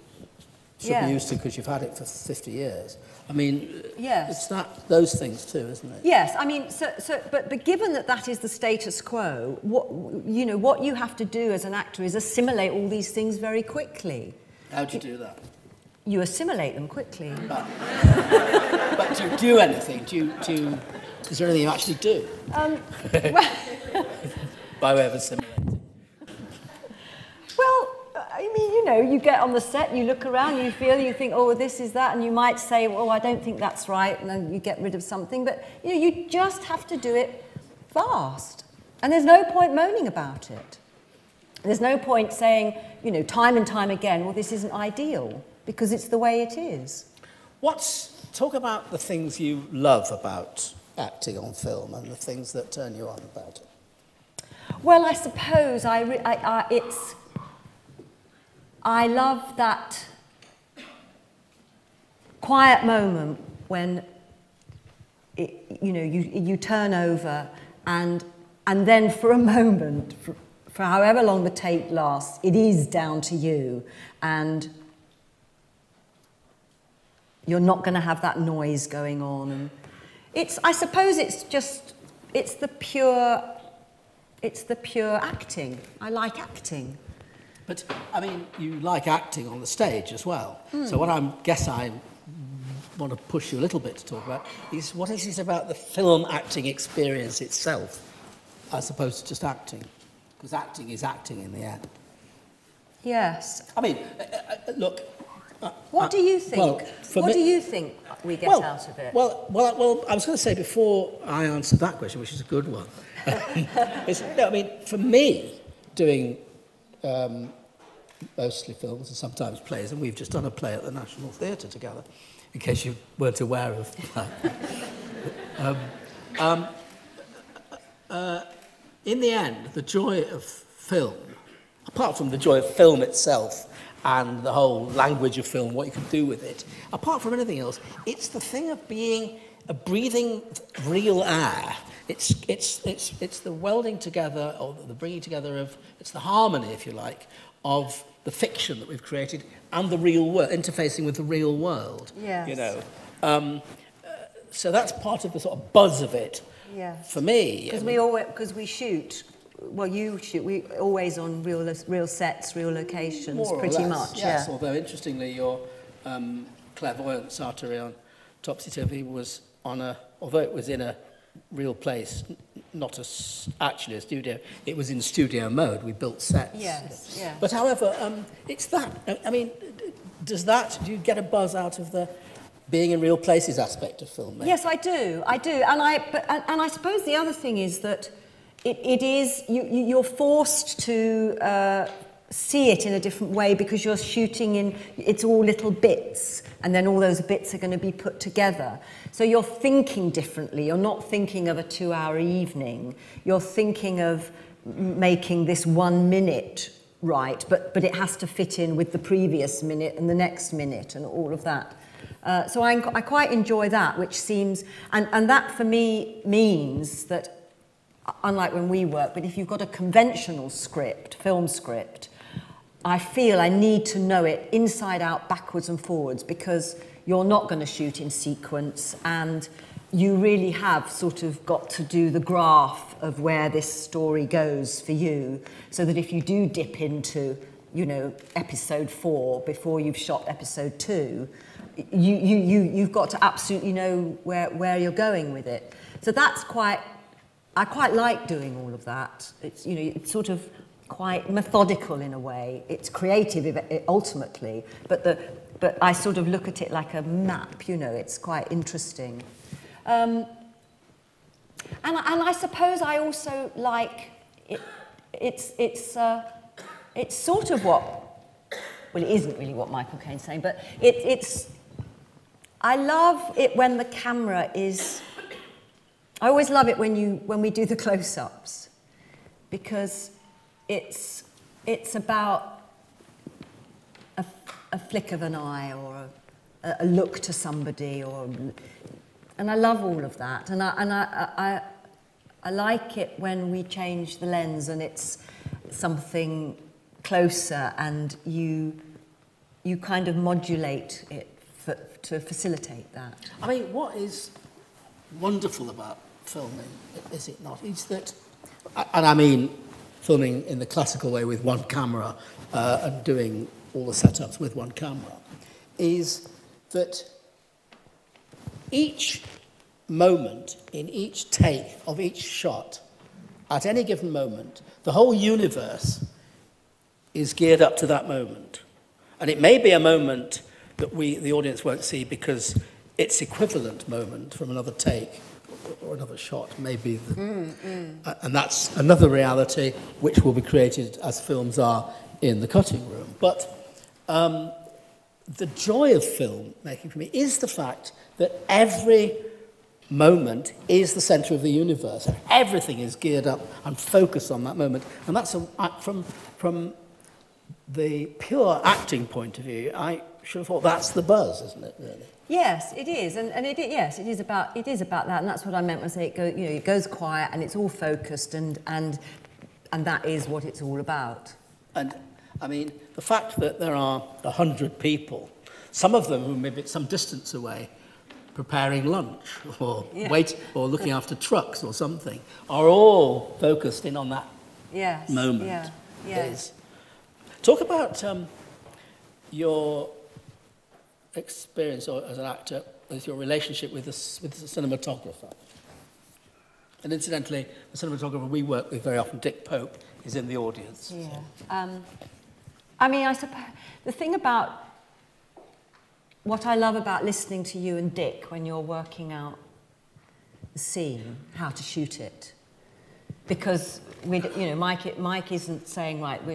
should Yeah. be used to because you've had it for 50 years. I mean, Yes. it's that those things too, isn't it? Yes, I mean, so, so, but, but given that that is the status quo, what, you know, what you have to do as an actor is assimilate all these things very quickly. How do you do that? You assimilate them quickly. But do you do anything? Do you, do you, is there anything you actually do Um, by way of assimilating? well, I mean, you know, you get on the set, you look around, you feel, you think, oh, this is that, and you might say, well, I don't think that's right, and then you get rid of something. But, you know, you just have to do it fast. And there's no point moaning about it. There's no point saying, you know, time and time again, well, this isn't ideal, because it's the way it is. What's, talk about the things you love about acting on film and the things that turn you on about it. Well, I suppose I, re- I, I it's. I love that quiet moment when, it, you know, you, you turn over and, and then for a moment, for, for however long the tape lasts, it is down to you and you're not going to have that noise going on. It's, I suppose it's just, it's the pure it's the pure acting. I like acting. But, I mean, you like acting on the stage as well. Hmm. So what I guess I want to push you a little bit to talk about is what is it about the film acting experience itself as opposed to just acting? Because acting is acting in the end. Yes. I mean, uh, uh, look. uh, What uh, do you think? well, what me- do you think we get well, out of it? Well, well, well, I was going to say before I answer that question, which is a good one. no, I mean, for me, doing um, mostly films and sometimes plays, and we've just done a play at the National Theatre together, in case you weren't aware of that. um, um, uh, in the end, the joy of film, apart from the joy of film itself and the whole language of film, what you can do with it, apart from anything else, it's the thing of being a breathing real air. It's, it's, it's, it's the welding together, or the bringing together of, it's the harmony, if you like, of the fiction that we've created and the real world, interfacing with the real world. Yes. You know. Um, uh, so that's part of the sort of buzz of it. Yes. For me, Because we always, because we shoot. Well, you shoot. We always on real, real sets, real locations, More or pretty less, much. Yes, yeah. although interestingly, your um, clairvoyant Sartori on Topsy Turvy was on a, although it was in a real place, not a actually a studio, it was in studio mode. We built sets. Yes, yes. But however, um, it's that. I mean, does that, do you get a buzz out of the being in real places aspect of filmmaking? Yes, I do. I do. And I, but, and, and I suppose the other thing is that it, it is, you, you- you're forced to uh, see it in a different way because you're shooting in, it's all little bits, and then all those bits are going to be put together. So you're thinking differently. You're not thinking of a two hour evening. You're thinking of making this one minute right, but, but it has to fit in with the previous minute and the next minute and all of that. Uh, so I, I quite enjoy that, which seems, and, and that for me means that, unlike when we work, but if you've got a conventional script, film script, I feel I need to know it inside out, backwards and forwards, because you're not going to shoot in sequence, and you really have sort of got to do the graph of where this story goes for you, so that if you do dip into, you know, episode four before you've shot episode two, you, you, you, you've got to absolutely know where, where you're going with it. So that's quite, I quite like doing all of that. It's, you know, it's sort of quite methodical in a way. It's creative ultimately, but, the, but I sort of look at it like a map, you know, it's quite interesting. Um, and, and I suppose I also like, it, it's, it's, uh, it's sort of what, well, it isn't really what Michael Caine's saying, but it, it's, I love it when the camera is, I always love it when, you, when we do the close-ups because it's, it's about a, a flick of an eye or a, a look to somebody or, and I love all of that. And I, and I, I, I like it when we change the lens and it's something closer and you, you kind of modulate it to facilitate that. I mean, what is wonderful about filming, is it not, is that, and I mean filming in the classical way with one camera uh, and doing all the setups with one camera, is that each moment in each take of each shot, at any given moment, the whole universe is geared up to that moment. And it may be a moment that we, the audience won't see because its equivalent moment from another take or another shot may be the, Mm, mm. uh, and that's another reality which will be created as films are in the cutting room. But um, the joy of film making for me is the fact that every moment is the center of the universe and everything is geared up and focused on that moment. And that's a, from, from the pure acting point of view, I should have thought that's the buzz, isn't it, really? Yes, it is, and, and it, yes, it is about it is about that, and that's what I meant when I say it go, you know, it goes quiet and it's all focused, and and and that is what it's all about. And I mean, the fact that there are a hundred people, some of them who may be some distance away, preparing lunch or Yeah. wait or looking after trucks or something, are all focused in on that Yes. moment. Yeah. Is. Talk about um, your experience or, as an actor with your relationship with the, with the cinematographer. And incidentally, the cinematographer we work with very often, Dick Pope, is in the audience. Yeah. Um, I mean, I suppose the thing about what I love about listening to you and Dick when you're working out the scene, how to shoot it, because we, you know, Mike, Mike isn't saying right,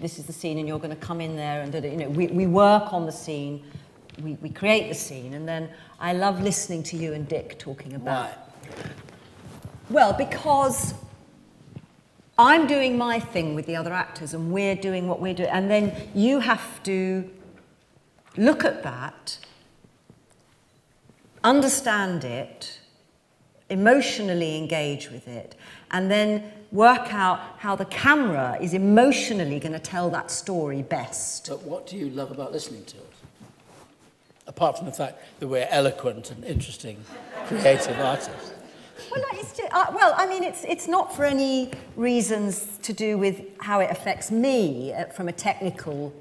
this is the scene, and you're going to come in there and you know, we, we work on the scene, we, we create the scene, and then I love listening to you and Dick talking about. Well, because I'm doing my thing with the other actors and we're doing what we're doing. And then you have to look at that, understand it, emotionally engage with it, and then work out how the camera is emotionally going to tell that story best. But what do you love about listening to it? Apart from the fact that we're eloquent and interesting, creative artists. Well, just, uh, well, I mean, it's, it's not for any reasons to do with how it affects me uh, from a technical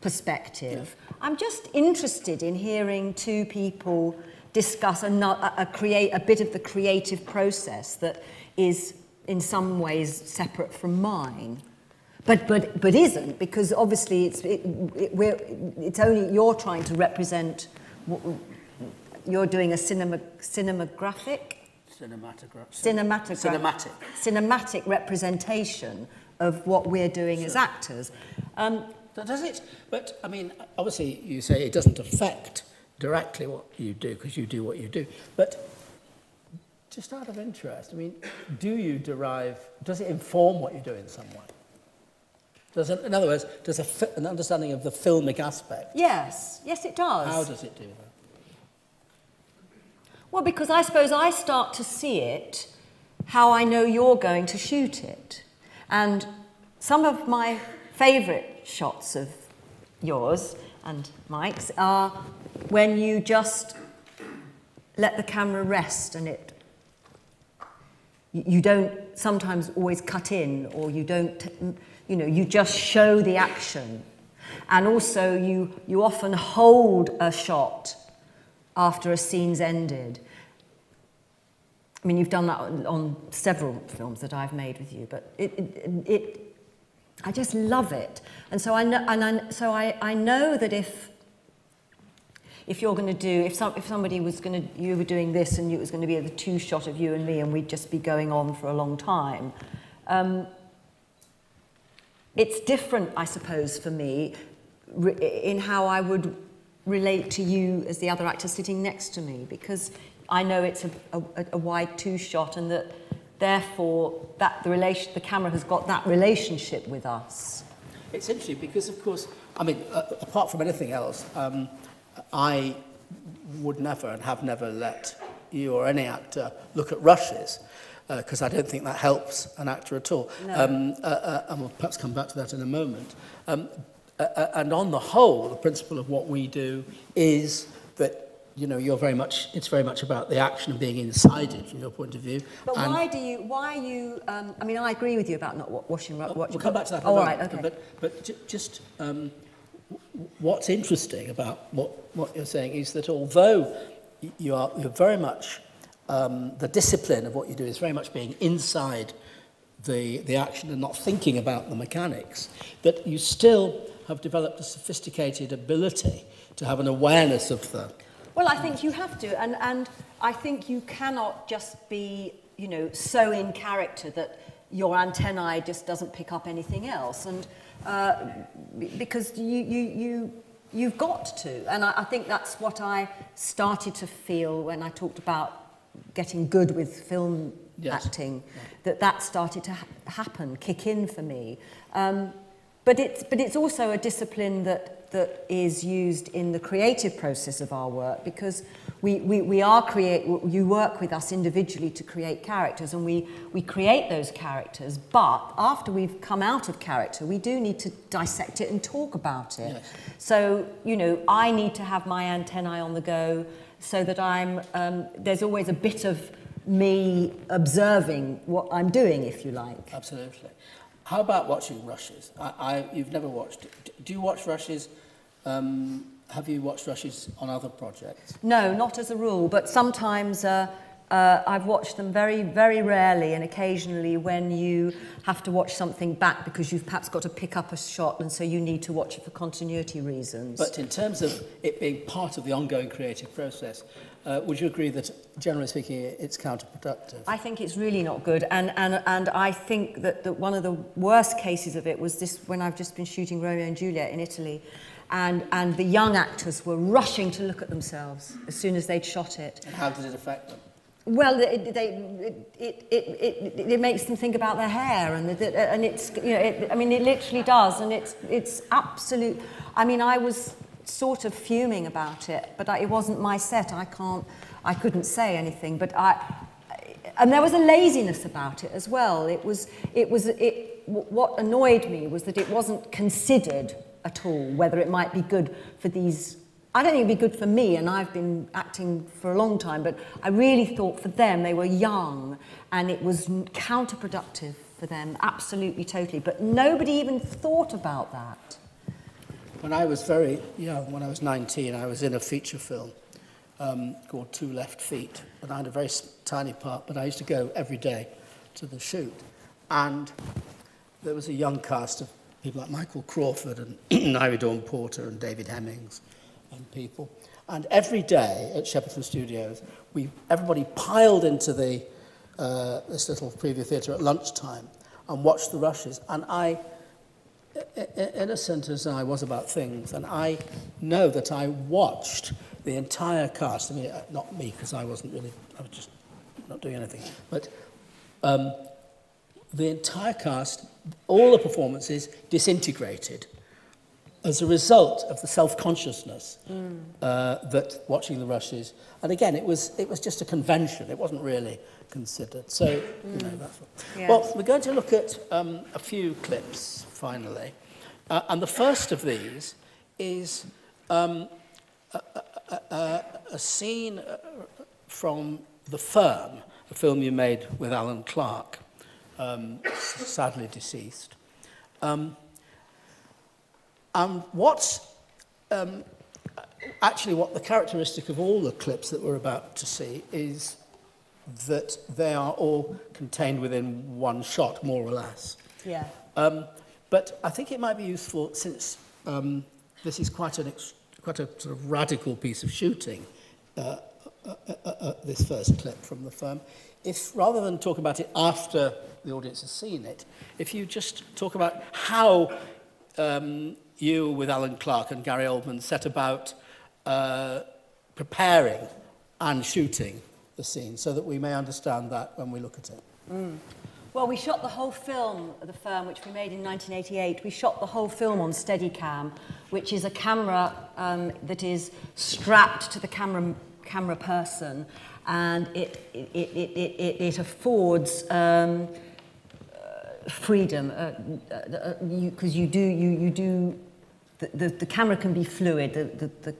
perspective. I'm just interested in hearing two people discuss a, a, a create a bit of the creative process that is in some ways separate from mine. But, but, but isn't, because obviously it's, it, it, we're, it's only you're trying to represent, what, you're doing a cinema, cinematographic Cinematograph. cinematograph, Cinematic. cinematic representation of what we're doing as actors. Um, Does it? But, I mean, obviously you say it doesn't affect directly what you do because you do what you do. But just out of interest, I mean, do you derive, does it inform what you do in some way? Does in other words, does a, an understanding of the filmic aspect, yes, yes, it does. how does it do that? Well, because I suppose I start to see it how I know you're going to shoot it. And some of my favourite shots of yours and Mike's are when you just let the camera rest and it you don't sometimes always cut in or you don't you know you just show the action. And also you you often hold a shot after a scene's ended. I mean you've done that on, on several films that i've made with you but it, it, it i just love it. And so i know and I, so I, I know that if if you're going to do, if, some, if somebody was going to, you were doing this and it was going to be a two shot of you and me and we'd just be going on for a long time, um, it's different, I suppose, for me in how I would relate to you as the other actor sitting next to me because I know it's a, a, a wide two shot and that therefore that the relation, the camera has got that relationship with us. It's interesting because, of course, I mean, uh, apart from anything else, um, I would never and have never let you or any actor look at rushes because uh, I don't think that helps an actor at all. No. Um, uh, uh, and we'll perhaps come back to that in a moment. Um, uh, uh, and on the whole, the principle of what we do is that you know, you're very much, it's very much about the action of being inside it from your point of view. But and why do you, why are you, um, I mean, I agree with you about not washing, oh, watching. We'll come back to that. Oh, all right, okay. But, but just, um, what's interesting about what, what you're saying is that although you are, you're very much um, the discipline of what you do is very much being inside the, the action and not thinking about the mechanics, that you still have developed a sophisticated ability to have an awareness of the Well, I think you have to, and, and I think you cannot just be, you know, so in character that your antennae just doesn't pick up anything else, and uh, because you, you, you, you've got to, and I, I think that's what I started to feel when I talked about getting good with film Yes. acting, that that started to ha- happen, kick in for me. Um, but it's, but it's also a discipline that, that is used in the creative process of our work because we, we, we are create, you work with us individually to create characters and we, we create those characters, but after we've come out of character, we do need to dissect it and talk about it. Yes. So, you know, I need to have my antennae on the go so that I'm, um, there's always a bit of me observing what I'm doing, if you like. Absolutely. How about watching rushes? I, I, you've never watched. Do you watch rushes? Um, have you watched rushes on other projects? No, not as a rule, but sometimes uh, uh, I've watched them very, very rarely and occasionally when you have to watch something back because you've perhaps got to pick up a shot and so you need to watch it for continuity reasons. But in terms of it being part of the ongoing creative process, uh, would you agree that, generally speaking, it's counterproductive? I think it's really not good. And, and, and I think that, that one of the worst cases of it was this when I've just been shooting Romeo and Juliet in Italy. And, and the young actors were rushing to look at themselves as soon as they'd shot it. And how did it affect them? Well, it, they, it, it, it, it, makes them think about their hair, and, the, uh, and it's, you know, it, I mean, it literally does, and it's, it's absolute. I mean, I was sort of fuming about it, but I, it wasn't my set. I can't, I couldn't say anything, but I, and there was a laziness about it as well. It was, it was, it, what annoyed me was that it wasn't considered at all whether it might be good for these. I don't think it'd be good for me, and I've been acting for a long time, but I really thought for them, they were young, and it was counterproductive for them, absolutely, totally. But nobody even thought about that. When I was very young, when I was 19, I was in a feature film um, called Two Left Feet, and I had a very tiny part, but I used to go every day to the shoot. And there was a young cast of people like Michael Crawford and Ivy Dawn Porter and David Hemmings um, people. And every day at Shepperton Studios, we, everybody piled into the, uh, this little preview theatre at lunchtime and watched the rushes. And I, innocent as I was about things, and I know that I watched the entire cast. I mean, uh, not me, because I wasn't really, I was just not doing anything. But um, the entire cast, all the performances disintegrated as a result of the self-consciousness mm. uh, that watching the rushes, and again, it was, it was just a convention. It wasn't really considered. So, mm. you know, that's what. Yes. Well, we're going to look at um, a few clips, finally. Uh, and the first of these is um, a, a, a, a scene uh, from The Firm, a film you made with Alan Clark, um, sadly deceased. Um, and what's um, actually what the characteristic of all the clips that we're about to see is that they are all contained within one shot, more or less. Yeah. Um, but I think it might be useful, since um, this is quite, an ex- quite a sort of radical piece of shooting, uh, uh, uh, uh, this first clip from the firm, if rather than talk about it after the audience has seen it, if you just talk about how um, you, with Alan Clarke and Gary Oldman, set about uh, preparing and shooting the scene so that we may understand that when we look at it. Well, we shot the whole film, The Firm, which we made in 1988. We shot the whole film on Steadicam, which is a camera um, that is strapped to the camera, camera person, and it, it, it, it, it, it affords um, uh, freedom, because uh, uh, you, 'cause you, do, you, you do the, the, the camera can be fluid, the, the, the,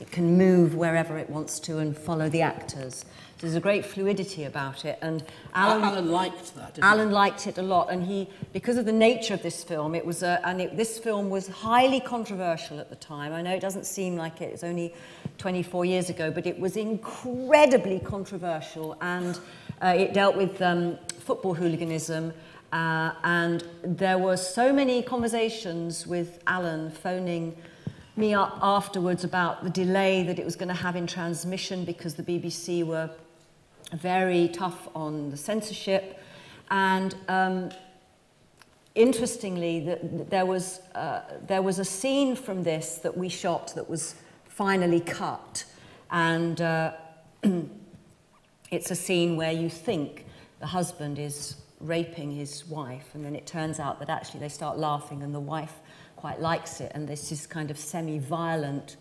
it can move wherever it wants to and follow the actors. There's a great fluidity about it, and Alan, Alan liked that, Alan liked it a lot, and he, because of the nature of this film, it was, a, and it, this film was highly controversial at the time. I know it doesn't seem like it, it's only 24 years ago, but it was incredibly controversial, and uh, it dealt with um, football hooliganism, uh, and there were so many conversations with Alan phoning me up afterwards about the delay that it was going to have in transmission because the BBC were very tough on the censorship. And um, interestingly, the, the, there, was, uh, there was a scene from this that we shot that was finally cut. And uh, it's a scene where you think the husband is raping his wife, and then it turns out that actually they start laughing, and the wife quite likes it. And this is kind of semi violent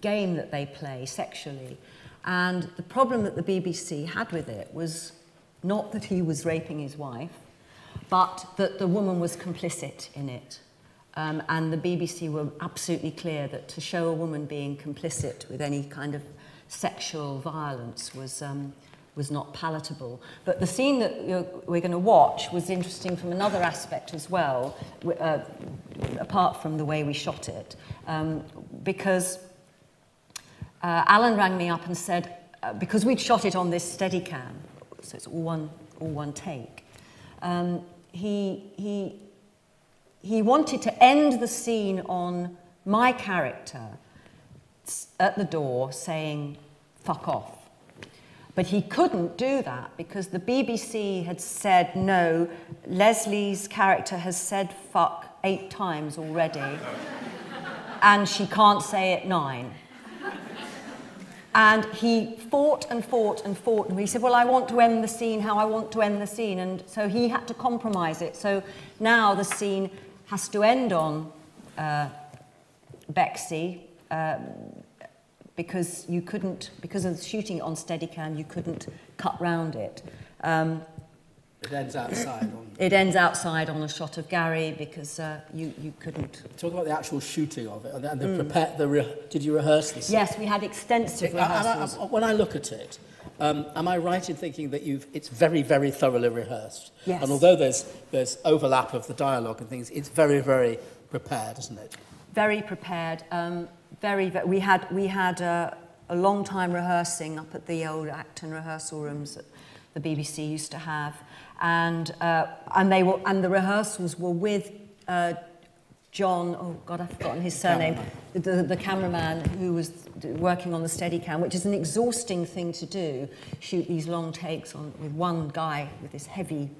game that they play sexually. And the problem that the BBC had with it was not that he was raping his wife, but that the woman was complicit in it. Um, and the BBC were absolutely clear that to show a woman being complicit with any kind of sexual violence was, um, was not palatable. But the scene that we're going to watch was interesting from another aspect as well, uh, apart from the way we shot it, um, because uh, Alan rang me up and said, uh, because we'd shot it on this Steadicam, so it's all one, all one take, um, he, he, he wanted to end the scene on my character at the door saying, fuck off. But he couldn't do that because the BBC had said, no, Lesley's character has said fuck eight times already, and she can't say it nine. And he fought and fought and fought. And he said, Well, I want to end the scene how I want to end the scene. And so he had to compromise it. So now the scene has to end on uh, Bexy um, because you couldn't, because of shooting on Steadicam, you couldn't cut round it. Um, it ends outside. On... It ends outside on a shot of Gary because uh, you, you couldn't. Talk about the actual shooting of it and the, mm. prepare, the re- did you rehearse this? Yes, we had extensive rehearsals. I, I, I, when I look at it, um, am I right in thinking that you've, it's very, very thoroughly rehearsed? Yes. And although there's, there's overlap of the dialogue and things, it's very, very prepared, isn't it? Very prepared. Um, very, very, we had, we had uh, a long time rehearsing up at the old Acton rehearsal rooms that the BBC used to have and uh, and they were and the rehearsals were with uh, John. Oh God, I've forgotten his surname. The, the, the cameraman who was working on the Steadicam, which is an exhausting thing to do. Shoot these long takes on with one guy with this heavy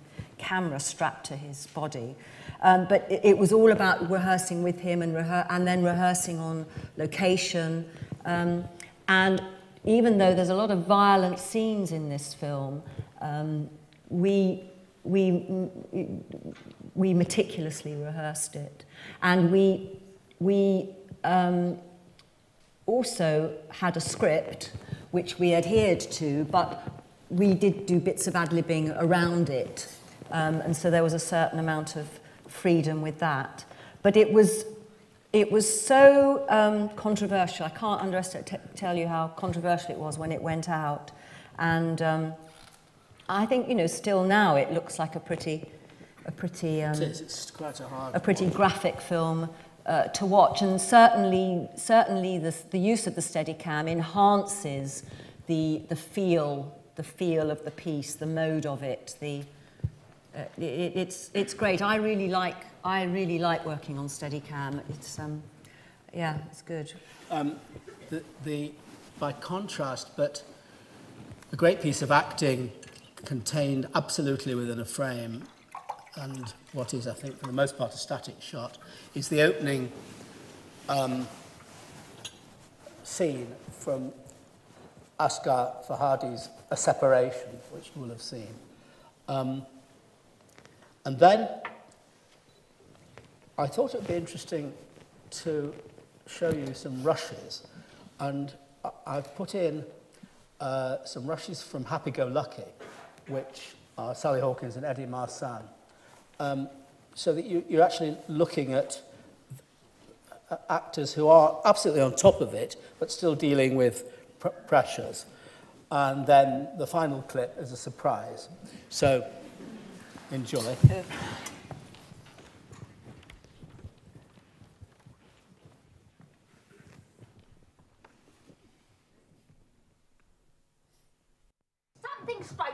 camera strapped to his body. Um, but it, it was all about rehearsing with him and, and then rehearsing on location. Um, and even though there's a lot of violent scenes in this film, um, we we, we meticulously rehearsed it. And we, we um, also had a script which we adhered to, but we did do bits of ad-libbing around it. Um, and so there was a certain amount of freedom with that. But it was, it was so um, controversial. I can't underestimate, tell you how controversial it was when it went out. And um, I think, you know, still now it looks like a pretty, a pretty, um, it's quite a, hard a pretty graphic film uh, to watch. And certainly, certainly the, the use of the Steadicam enhances the, the feel, the feel of the piece, the mode of it, the, uh, it, it's, it's great. I really like, I really like working on Steadicam. It's, um, yeah, it's good. Um, the, the, by contrast, but a great piece of acting contained absolutely within a frame and what is, I think, for the most part, a static shot, is the opening um, scene from Asghar Farhadi's A Separation, which you will have seen. Um, And then I thought it would be interesting to show you some rushes. And I've put in uh, some rushes from Happy Go Lucky, which are Sally Hawkins and Eddie Marsan. Um, so that you, you're actually looking at uh, actors who are absolutely on top of it, but still dealing with pr pressures. And then the final clip is a surprise. So enjoy.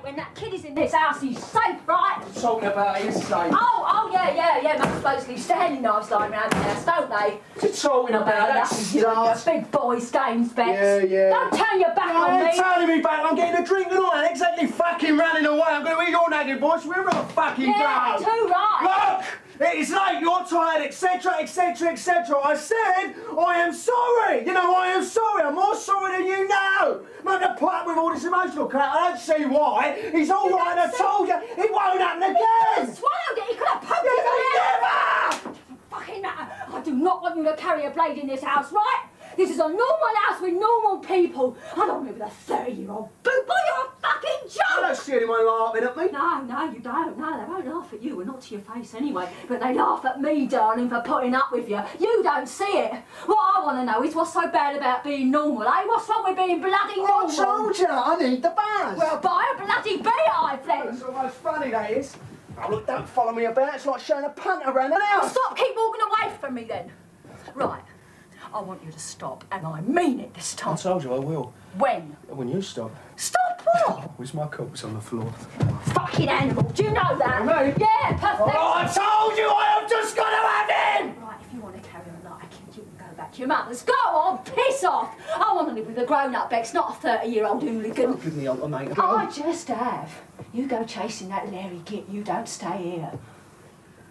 When that kid is in this house, he's safe, right? Talking about his safe. Oh, oh, yeah, yeah, yeah. Most supposedly standing knives lying around the house, don't they? He talking about? That's his you, ass. you big boys games, Bex. Yeah, yeah. Don't turn your back No, on me. turning me back. I'm getting a drink and I ain't exactly fucking running away. I'm going to eat your nagging boys wherever I fucking Yeah, go. too right. Look! It is late, you're tired, etc., etc., etc. I said I am sorry. You know, I am sorry. I'm more sorry than you know. I'm to put up with all this emotional crap. I don't see why. He's all right, I told you. It won't happen again. Swallowed it. He could have poked Yeah, it out. Fucking matter. I do not want you to carry a blade in this house, right? This is a normal house with normal people. I don't live with a 30-year-old boot boy. Fucking joke. I don't see anyone laughing at me. No, no, you don't. No, they won't laugh at you, and not to your face anyway. But they laugh at me, darling, for putting up with you. You don't see it. What I want to know is what's so bad about being normal, eh? What's wrong with being bloody normal? I told you, I need the buzz. Well, buy a bloody beer, I That's then. almost funny, that is. Oh, look, don't follow me about. It's like showing a punt around the house. stop, keep walking away from me then. Right. I want you to stop, and I mean it this time. I told you I will. When? When you stop. Stop what? Where's my corpse on the floor? Fucking animal. Do you know that? Me? Yeah, perfect. Oh, I told you I have just got to have him! Right, if you want to carry on like you can go back to your mother's. Go on, piss off. I want to live with a grown-up Bex, not a 30-year-old hooligan. Give me on, mate. I just have. You go chasing that Larry Git, you don't stay here.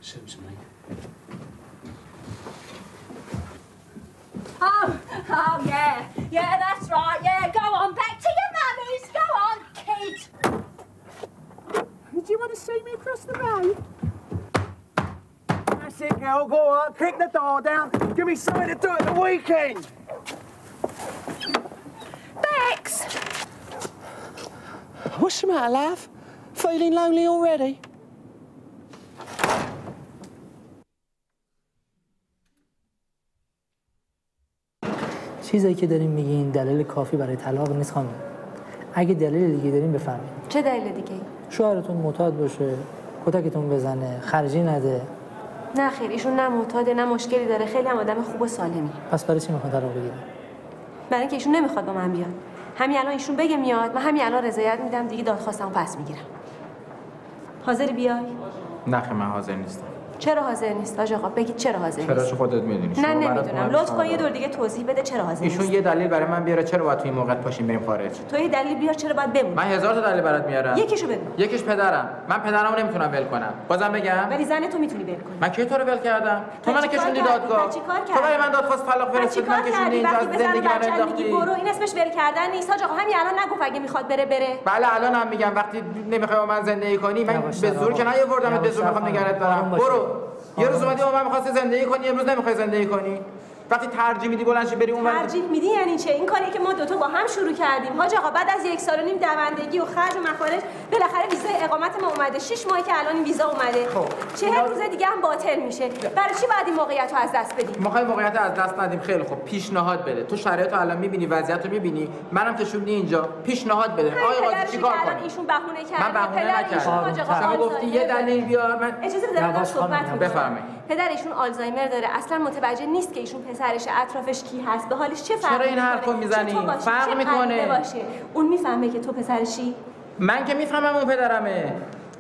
Suits me. Oh, oh yeah, yeah, that's right, yeah, go on, back to your mummies, go on, kid. Do you want to see me across the road? That's it, girl. Go on. Kick the door down. Give me something to do at the weekend. Bex! What's the matter, love? Feeling lonely already? چیزایی که داریم میگین دلیل کافی برای طلاق نیست خانم. اگه دلیل دیگه داریم بفهمید چه دلیل دیگه ای؟ شوهرتون معتاد باشه کتکتون بزنه خرجی نده. نه خیر ایشون نه معتاده نه مشکلی داره. خیلی هم آدم خوب و سالمی. پس برای چی می‌خواد طلاق بگیره؟ برای اینکه ایشون نمی‌خواد با من بیاد. همین الان ایشون بگه میاد من همین الان رضایت میدم دیگه دادخواستمو پس می‌گیرم. حاضری بیای؟ نه خیلی من حاضر نیستم. چرا حاضر نیست؟ آج آقا بگید چرا حاضر چرا نیست؟ چه خودت می‌دونی. نه نمی‌دونم. لطف کن یه دور دیگه توضیح بده چرا حاضر ایشون نیست. یه دلیل برای من بیاره. چرا باید تو این موقع پاشیم بریم خارج؟ تو یه دلیل بیار چرا باید بمونی؟ من هزار تا دلیل برات میارم. یکیشو بگو. یکیش پدرم. من پدرمو نمی‌تونم ول کنم. بازم بگم. ولی زن تو می‌تونی ول کنی. من کی تو رو ول کردم؟ تو منو کشوندی؟ دادگاه. تو برای من دادخواست طلاق فرستادی من کشوندی کردی؟ اینجا به زندگی من انداختی. برو این اسمش ول کردن نیست. آج آقا همین الان نگفت اگه می‌خواد بره بره. بله الان هم میگم. وقتی نمی‌خوای با من زندگی کنی من به زور. که نیاوردمت به یواش زور تر می‌خوام آروم دارم. برو. یه روز اومدی با من می‌خواستی زندگی کنی امروز نمی‌خوای زندگی کنی؟ وقتی ترجیح میدی بلند شی بری اون ور- ترجیح میدی یعنی چه؟ این کاری که ما دوتا با هم شروع کردیم. حاج آقا بعد از یک سال و نیم دوندگی و خرج و مخارج بالاخره ویزای اقامت ما اومده. شش ماهی که الان این ویزا اومده. چهل روز دیگه هم باطل میشه. برای چی باید این موقعیت رو از دست بدیم؟ می‌خوای موقعیت از دست ندیم. خیلی خوب. پیشنهاد بده. تو شرایط رو الان می‌بینی وضعیت رو می‌بینی. منم کشوندی اینجا. پیشنهاد بده. قاضی پدرشون چیکار کنی؟ ایشون بهونه کرده من بهونه نکردم. حاج آقا شما گفتی یه دلیل بیار. من اجازه بده صحبت. بفرمایید. پدر ایشون آلزایمر داره. اصلا متوجه نیست که ایشون پسرش اطرافش کی هست. به حالش چه فرقی چرا این حرفو؟ می‌زنی؟ چه فرق چه می‌کنه. اون می‌فهمه که تو پسرشی من که می‌فهمم اون پدرمه.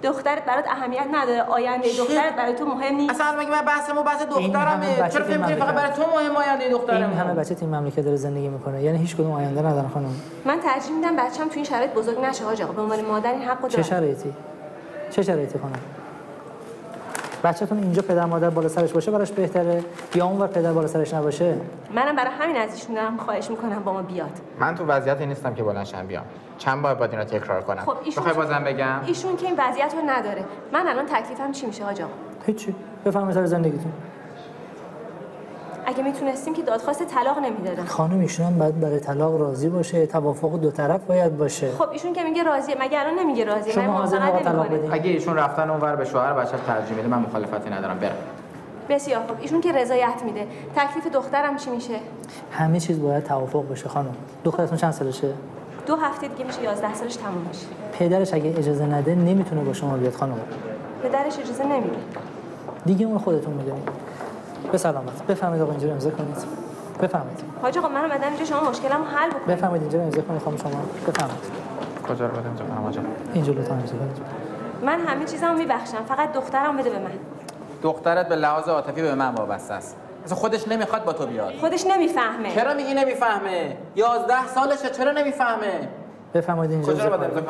دخترت برات اهمیت نداره. آینده دخترت برای تو مهم نیست. اصلا مگه من بحثمو بحث این دخترمه؟ چرا فکر می‌کنی فقط برای. تو مهم آینده این دخترمه همه بچه تو این مملکت داره زندگی می‌کنه. یعنی هیچ کدوم آینده ندارن خانم. من ترجیح میدم بچه‌م تو این شرایط بزرگ نشه حاج آقا به عنوان مادر این حقو چه داره شرایطی؟ چه شرایطی خانم؟ بچه‌تون اینجا پدر مادر بالا سرش باشه براش بهتره یا اون ور پدر بالا سرش نباشه؟ منم برای همین از ایشون دارم خواهش می‌کنم با ما بیاد. من تو وضعیتی نیستم که بلنشم بیام. چند بار باید اینو تکرار کنم؟ خب ایشون بخوای بازم بگم؟ ایشون که این وضعیت رو نداره. من الان تکلیفم چی میشه آقا هیچی. بفرمایید سر زندگیتون. اگه می‌تونستیم که دادخواست طلاق نمی‌دادم خانم ایشون هم باید برای طلاق راضی باشه. توافق دو طرف باید باشه. خب ایشون که میگه راضیه. مگه الان نمیگه راضیه؟ من شما. بدین. اگه ایشون رفتن اونور به شوهر بچه ترجیح میده من مخالفتی ندارم. برم. بسیار خوب. ایشون که رضایت میده. تکلیف دخترم چی میشه؟ همه چیز باید توافق بشه خانم. دخترتون چند سالشه؟ دو هفته دیگه میشه 11 سالش تموم میشه. پدرش اگه اجازه نده نمی‌تونه با شما بیاد خانم. پدرش اجازه نمیده. دیگه اون خودتون می‌دونید. به سلامت. بفرمایید آقا اینجا رو امضا کنید. بفرمایید. حاج آقا من اومدم اینجا شما مشکلمو حل بکنید. بفرمایید اینجا امضا کنید خانم شما. بفرمایید. کجا رو بده امضا کنم آجا. اینجا لطفا امضا کنید. من همه چیزمو میبخشم. فقط دخترم بده به من. دخترت به لحاظ عاطفی به من وابسته است. اصلا خودش نمی‌خواد با تو بیاد. خودش نمی‌فهمه. چرا میگی نمی‌فهمه؟ 11 سالشه چرا نمی‌فهمه؟ بفرمایید اینجا؟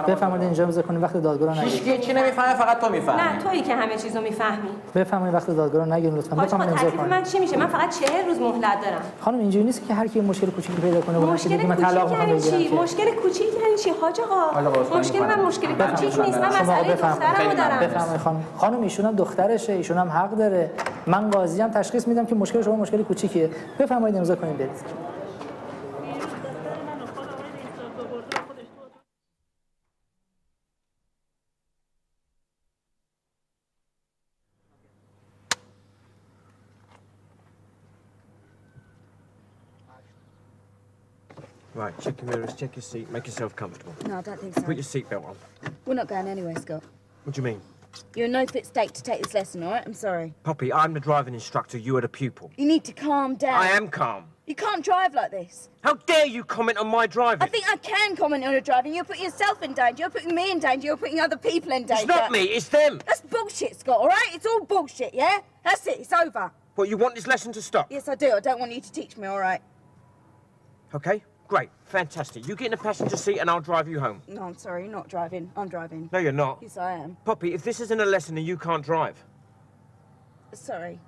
بفرمایید اینجا امضا کنید وقت دادگاه رو هیچ نگیرید کی چی نمی‌فهمه فقط تو می‌فهمی. نه تویی که همه چیزو می‌فهمی. بفرمایید وقت دادگاه رو نگیرید لطفا. بفرمایید امضا کنید من چی میشه؟ من فقط چهل روز مهلت دارم. خانم اینجوری نیست که هر کی مشکل کوچیکی پیدا کنه مشکل بگه من طلاق می‌خوام یعنی بگیرم. مشکل کوچیک یعنی چی؟ حاج آقا مشکل من مشکل. کوچیک نیست من مسئله. دخترمو دارم. بفرمایید. خانم خانم ایشون هم دخترشه ایشون هم حق داره. من قاضی هم تشخیص میدم که مشکل شما مشکل کوچیکیه. بفرمایید امضا کنید برید Right, check your mirrors, check your seat, make yourself comfortable. No, I don't think so. Put your seatbelt on. We're not going anywhere, Scott. What do you mean? You're in no fit state to take this lesson, all right? I'm sorry. Poppy, I'm the driving instructor, you are the pupil. You need to calm down. I am calm. You can't drive like this. How dare you comment on my driving? I think I can comment on your driving. You're putting yourself in danger. You're putting me in danger. You're putting other people in danger. It's not me, it's them. That's bullshit, Scott, all right? It's all bullshit, yeah? That's it. It's over. What, you want this lesson to stop? Yes, I do. I don't want you to teach me, all right? Okay, great, fantastic. You get in the passenger seat and I'll drive you home. No, I'm sorry. You're not driving. I'm driving. No, you're not. Yes, I am. Poppy, if this isn't a lesson, then you can't drive. Sorry.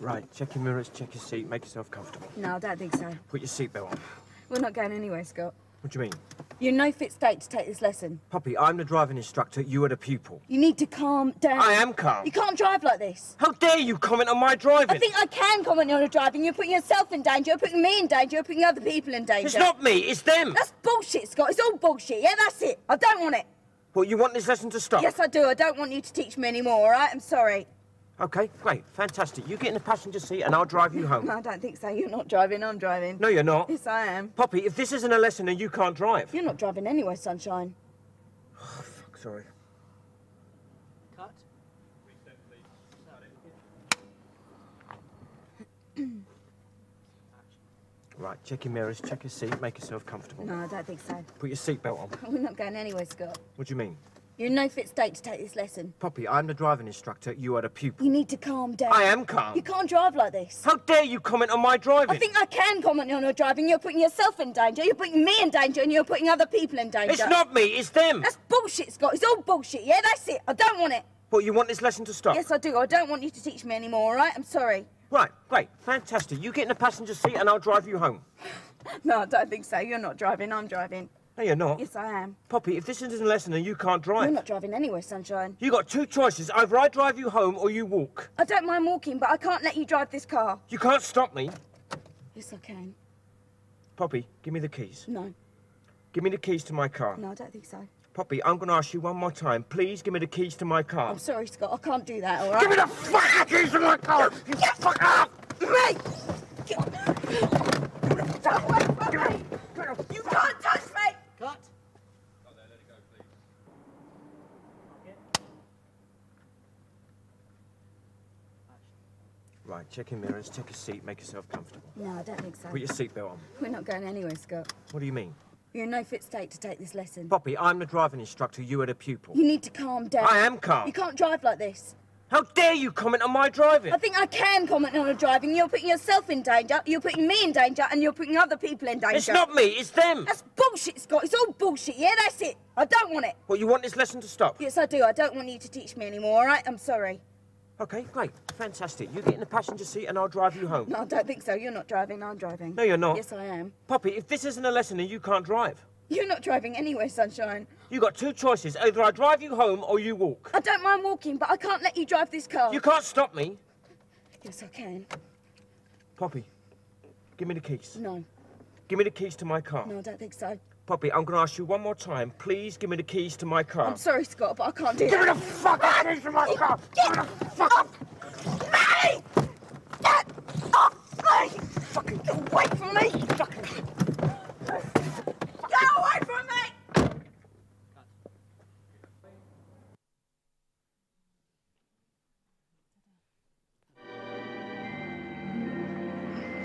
Right, check your mirrors, check your seat, make yourself comfortable. No, I don't think so. Put your seatbelt on. We're not going anywhere, Scott. What do you mean? You're in no fit state to take this lesson. Poppy, I'm the driving instructor, you are the pupil. You need to calm down. I am calm. You can't drive like this. How dare you comment on my driving? I think I can comment on your driving. You're putting yourself in danger. You're putting me in danger. You're putting other people in danger. It's not me, it's them. That's bullshit, Scott. It's all bullshit. Yeah, that's it. I don't want it. Well, you want this lesson to stop? Yes, I do. I don't want you to teach me anymore, all right? I'm sorry. Okay, great, fantastic. You get in the passenger seat and I'll drive you home. No, I don't think so. You're not driving. I'm driving. No, you're not. Yes, I am. Poppy, if this isn't a lesson, then you can't drive. You're not driving anyway, sunshine. Oh, fuck, sorry. Cut. right, check your mirrors, check your seat, make yourself comfortable. No, I don't think so. Put your seatbelt on. We're not going anywhere, Scott. What do you mean? You're in no fit state to take this lesson. Poppy, I'm the driving instructor, you are the pupil. You need to calm down. I am calm. You can't drive like this. How dare you comment on my driving? I think I can comment on your driving. You're putting yourself in danger. You're putting me in danger, and you're putting other people in danger. It's not me, it's them. That's bullshit, Scott. It's all bullshit. Yeah, that's it. I don't want it. What, you want this lesson to stop? Yes, I do. I don't want you to teach me anymore. All right? I'm sorry. Right, great, fantastic. You get in the passenger seat and I'll drive you home. No, I don't think so. You're not driving. I'm driving. No, you're not. Yes, I am. Poppy, if this isn't a lesson, then you can't drive. You're not driving anywhere, sunshine. You got two choices. Either I drive you home or you walk. I don't mind walking, but I can't let you drive this car. You can't stop me. Yes, I can. Poppy, give me the keys. No, Give me the keys to my car. no, I don't think so. Poppy, I'm going to ask you one more time. Please give me the keys to my car. I'm sorry, Scott. I can't do that. All right? Give me the fucking keys to my car! You fuck up! Mate! Don't wait for me! You can't touch me! Cut. Right, check your mirrors, check your seat, make yourself comfortable. No, I don't think so. Put your seatbelt on. We're not going anywhere, Scott. What do you mean? You're in no fit state to take this lesson. Poppy, I'm the driving instructor, you are the pupil. You need to calm down. I am calm. You can't drive like this. How dare you comment on my driving? I think I can comment on your driving. You're putting yourself in danger, you're putting me in danger, and you're putting other people in danger. It's not me, it's them. That's bullshit, Scott. It's all bullshit, yeah? That's it. I don't want it. What, you want this lesson to stop? Yes, I do. I don't want you to teach me anymore, all right? I'm sorry. Okay, great, fantastic. You get in the passenger seat and I'll drive you home. No, I don't think so. You're not driving, I'm driving. No, you're not. Yes, I am. Poppy, if this isn't a lesson, then you can't drive. You're not driving anywhere, sunshine. You got two choices. Either I drive you home or you walk. I don't mind walking, but I can't let you drive this car. You can't stop me. Yes, I can. Poppy, Give me the keys. No, Give me the keys to my car. no, I don't think so. Poppy, I'm going to ask you one more time. Please give me the keys to my car. I'm sorry, Scott, but I can't do Give me that. the fucking keys to my car! Get the fuck me! Get off me! Fucking get away from me! Fucking... Get away from me!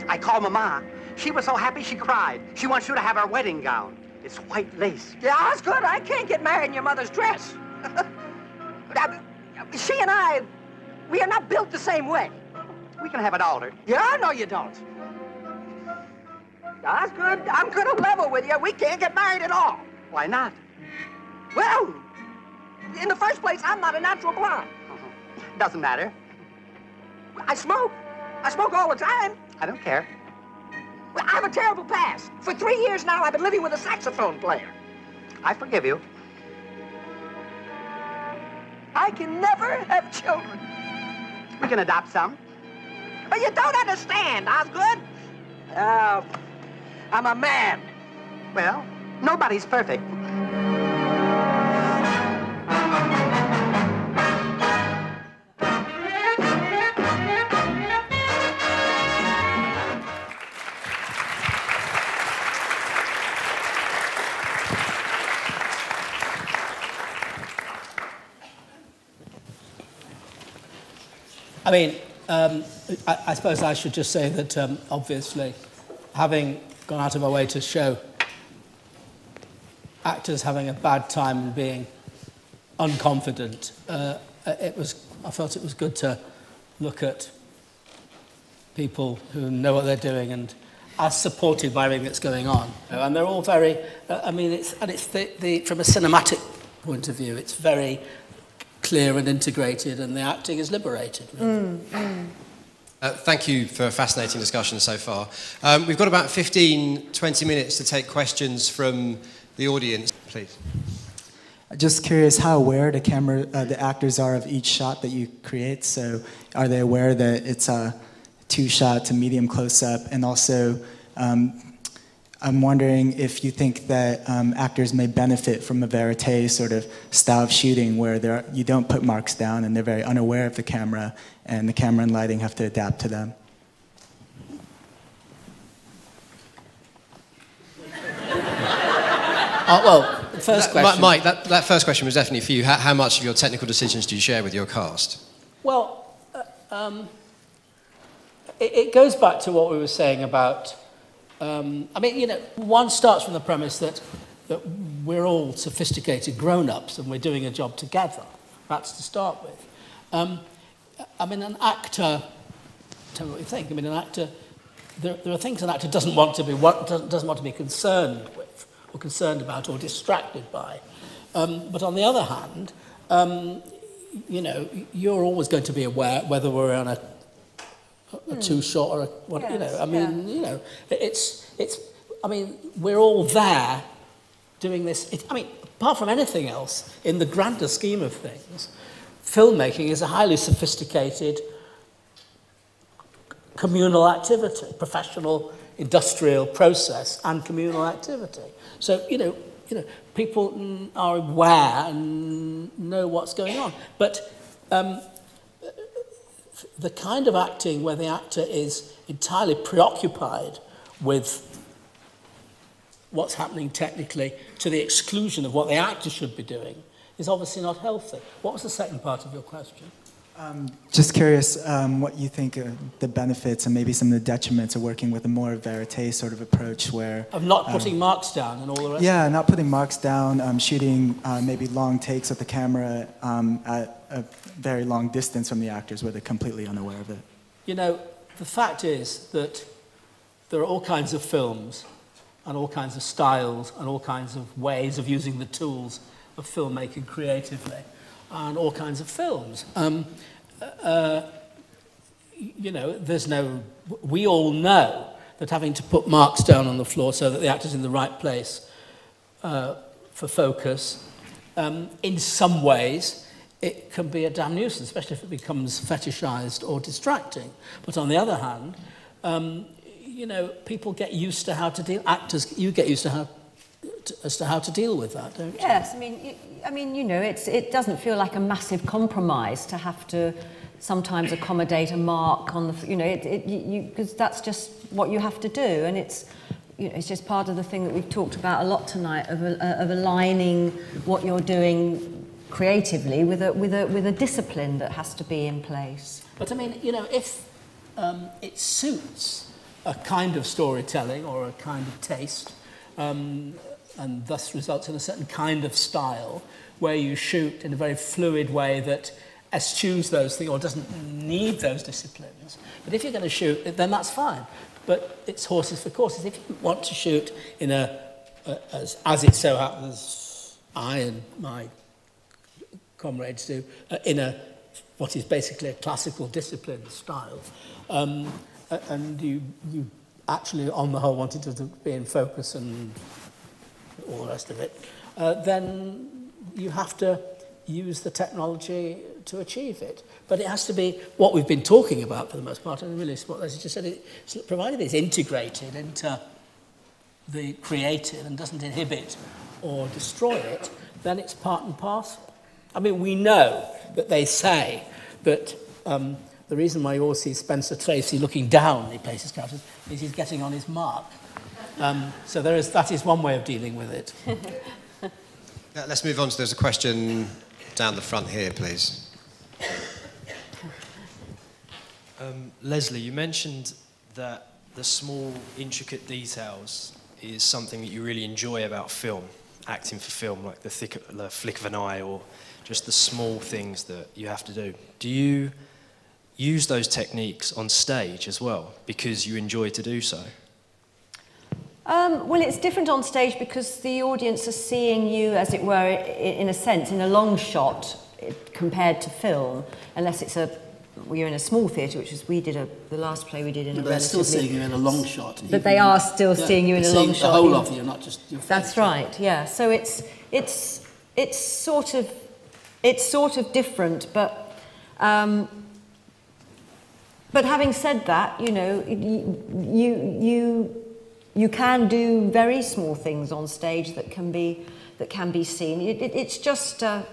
I called Mama. She was so happy she cried. She wants you to have her wedding gown. It's white lace. Yeah, that's good. I can't get married in your mother's dress. She and I, we are not built the same way. We can have it altered. Yeah, no, you don't. That's good. I'm gonna level with you. We can't get married at all. Why not? Well, in the first place, I'm not a natural blonde. Doesn't matter. I smoke. I smoke all the time. I don't care. Well, I have a terrible past. For three years now, I've been living with a saxophone player. I forgive you. I can never have children. We can adopt some. But you don't understand, Osgood. Uh, I'm a man. Well, nobody's perfect. I mean, um, I, I suppose I should just say that um, obviously, having gone out of my way to show actors having a bad time and being unconfident, uh, it was, I felt it was good to look at people who know what they're doing and are supported by everything that's going on. And they're all very, uh, I mean, it's, and it's the, the, from a cinematic point of view, it's very clear and integrated and the acting is liberated. really. Uh, thank you for a fascinating discussion so far. Um, we've got about 15, 20 minutes to take questions from the audience, please. Just curious how aware the camera, uh, the actors are of each shot that you create. So, are they aware that it's a two-shot to medium close-up, and also, um, I'm wondering if you think that um, actors may benefit from a verite sort of style of shooting where there you don't put marks down and they're very unaware of the camera, and the camera and lighting have to adapt to them. Uh, well, the first That- question. Mike, that, that first question was definitely for you. How, how much of your technical decisions do you share with your cast? Well, uh, um, it, it goes back to what we were saying about. Um, I mean, you know, one starts from the premise that that we're all sophisticated grown-ups and we're doing a job together. That's to start with. Um, I mean, an actor. Tell me what you think. I mean, an actor. There, there are things an actor doesn't want to be doesn't, doesn't want to be concerned with, or concerned about, or distracted by. Um, but on the other hand, um, you know, you're always going to be aware whether we're on a, a Hmm. two shot or a what, you know. I mean, you know, it's it's. I mean, we're all there doing this. It, I mean, apart from anything else, in the grander scheme of things, filmmaking is a highly sophisticated communal activity, professional, industrial process, and communal activity. So you know, you know, people are aware and know what's going on, but. Um, the kind of acting where the actor is entirely preoccupied with what's happening technically to the exclusion of what the actor should be doing is obviously not healthy. What was the second part of your question? Um, just curious um, what you think are the benefits and maybe some of the detriments of working with a more verite sort of approach where. Of not um, putting marks down and all the rest? Yeah, not putting marks down, um, shooting uh, maybe long takes with the camera um, at a very long distance from the actors where they're completely unaware of it. You know, the fact is that there are all kinds of films and all kinds of styles and all kinds of ways of using the tools of filmmaking creatively and all kinds of films. Um, uh, you know, there's no, we all know that having to put marks down on the floor so that the actor's in the right place uh, for focus, um, in some ways, it can be a damn nuisance, especially if it becomes fetishized or distracting. But on the other hand, um, you know, people get used to how to deal, actors, you get used to how, as to how to deal with that, don't you? Yes, I mean, y- I mean, you know, it's, it doesn't feel like a massive compromise to have to sometimes accommodate a mark on the, you know, it, it, you, because that's just what you have to do, and it's, you know, it's just part of the thing that we've talked about a lot tonight of, uh, of aligning what you're doing creatively with a, with, a, with a discipline that has to be in place. But I mean, you know, if um, it suits a kind of storytelling or a kind of taste, um, and thus results in a certain kind of style, where you shoot in a very fluid way that eschews those things or doesn't need those disciplines. But if you're going to shoot, then that's fine. But it's horses for courses. If you want to shoot in a, a as, as it so happens, I and my comrades do, uh, in a what is basically a classical discipline style. Um, and you, you actually, on the whole, wanted to be in focus and all the rest of it, uh, then you have to use the technology to achieve it. But it has to be what we've been talking about for the most part, and really what Lesley just said, provided it's integrated into the creative and doesn't inhibit or destroy it, then it's part and parcel. I mean, we know that they say that um, the reason why you always see Spencer Tracy looking down plays his characters is he's getting on his mark. Um, so there is, that is one way of dealing with it. Uh, Let's move on to there's a question down the front here, please. Um, Lesley, you mentioned that the small, intricate details is something that you really enjoy about film, acting for film, like the, thick, the flick of an eye or just the small things that you have to do. Do you use those techniques on stage as well because you enjoy to do so? Um, well, it's different on stage because the audience are seeing you, as it were, in a sense, in a long shot compared to film, unless it's a we're in a small theatre, which is we did a the last play we did in a But they're still seeing you in a long shot. But they are still Yeah, seeing you in a long seeing shot. The whole of you, not just your face. That's right. Yeah. So it's it's it's sort of it's sort of different, but um, but having said that, you know, you you you can do very small things on stage that can be that can be seen. It, it, it's just uh,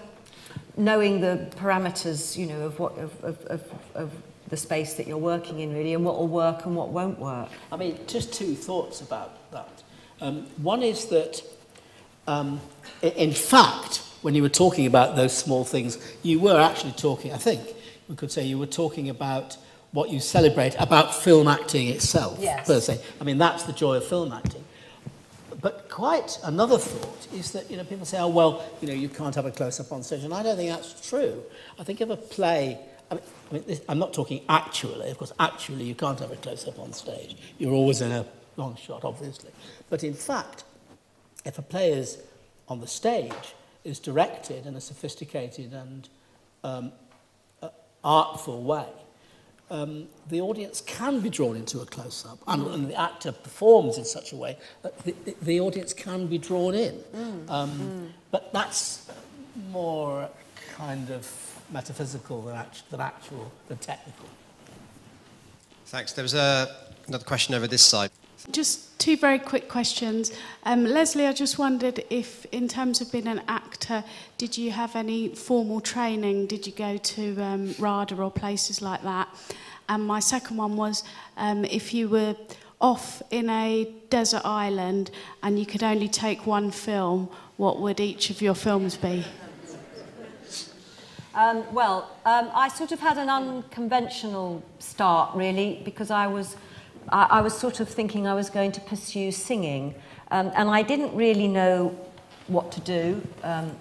knowing the parameters, you know, of what of, of, of, of the space that you're working in, really, and what will work and what won't work. I mean, just two thoughts about that. Um, one is that, um, in fact, when you were talking about those small things, you were actually talking, I think, we could say you were talking about what you celebrate about film acting itself, Yes. per se. I mean, that's the joy of film acting. But quite another thought is that, you know, people say, oh, well, you know, you can't have a close-up on stage. And I don't think that's true. I think if a play, I mean, I mean this, I'm not talking actually, of course, actually you can't have a close-up on stage. You're always in a long shot, obviously. But in fact, if a play is on the stage, is directed in a sophisticated and um, uh, artful way, um, the audience can be drawn into a close-up, and, and the actor performs in such a way that the, the, the audience can be drawn in. Mm, Um, But that's more kind of metaphysical than, act, than actual, than technical. Thanks. There was a, another question over this side. Just two very quick questions. Um, Lesley, I just wondered if, in terms of being an actor, did you have any formal training? Did you go to um, RADA or places like that? And my second one was um, if you were off in a desert island and you could only take one film, what would each of your films be? Um, well, um, I sort of had an unconventional start, really, because I was, I, I was sort of thinking I was going to pursue singing, um, and I didn't really know what to do. Um,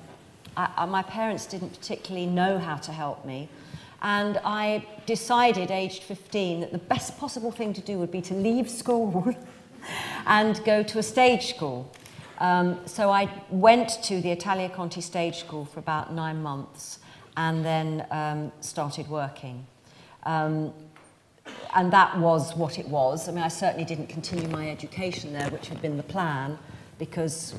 I, I, my parents didn't particularly know how to help me, and I decided, aged 15, that the best possible thing to do would be to leave school and go to a stage school. Um, so I went to the Italia Conti Stage School for about nine months and then um, started working. Um, and that was what it was. I mean, I certainly didn't continue my education there, which had been the plan, because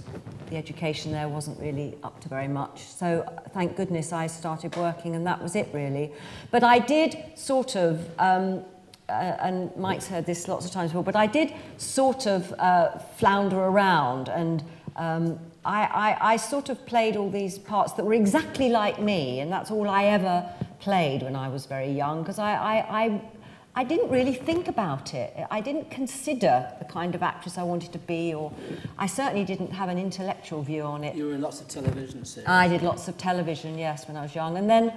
the education there wasn't really up to very much. So thank goodness I started working, and that was it really. But I did sort of um, uh, and Mike's heard this lots of times before, but I did sort of uh, flounder around and um, I, I, I sort of played all these parts that were exactly like me, and that's all I ever played when I was very young, because I, I, I, I didn't really think about it. I didn't consider the kind of actress I wanted to be, or I certainly didn't have an intellectual view on it. You were in lots of television series. I did lots of television, yes, when I was young. And then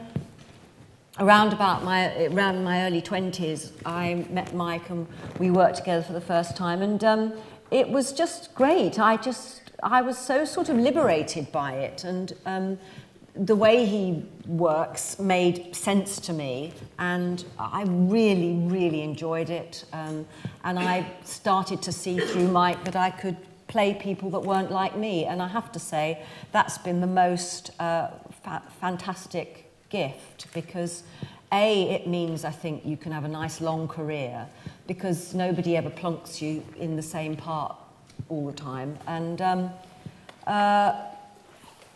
around about my, around my early 20s, I met Mike and we worked together for the first time. And um, it was just great. I just, I was so sort of liberated by it. And um, the way he works made sense to me. And I really, really enjoyed it. Um, and I started to see through Mike that I could play people that weren't like me. And I have to say, that's been the most uh, fa fantastic gift because A, it means I think you can have a nice long career because nobody ever plonks you in the same part all the time. And um, uh,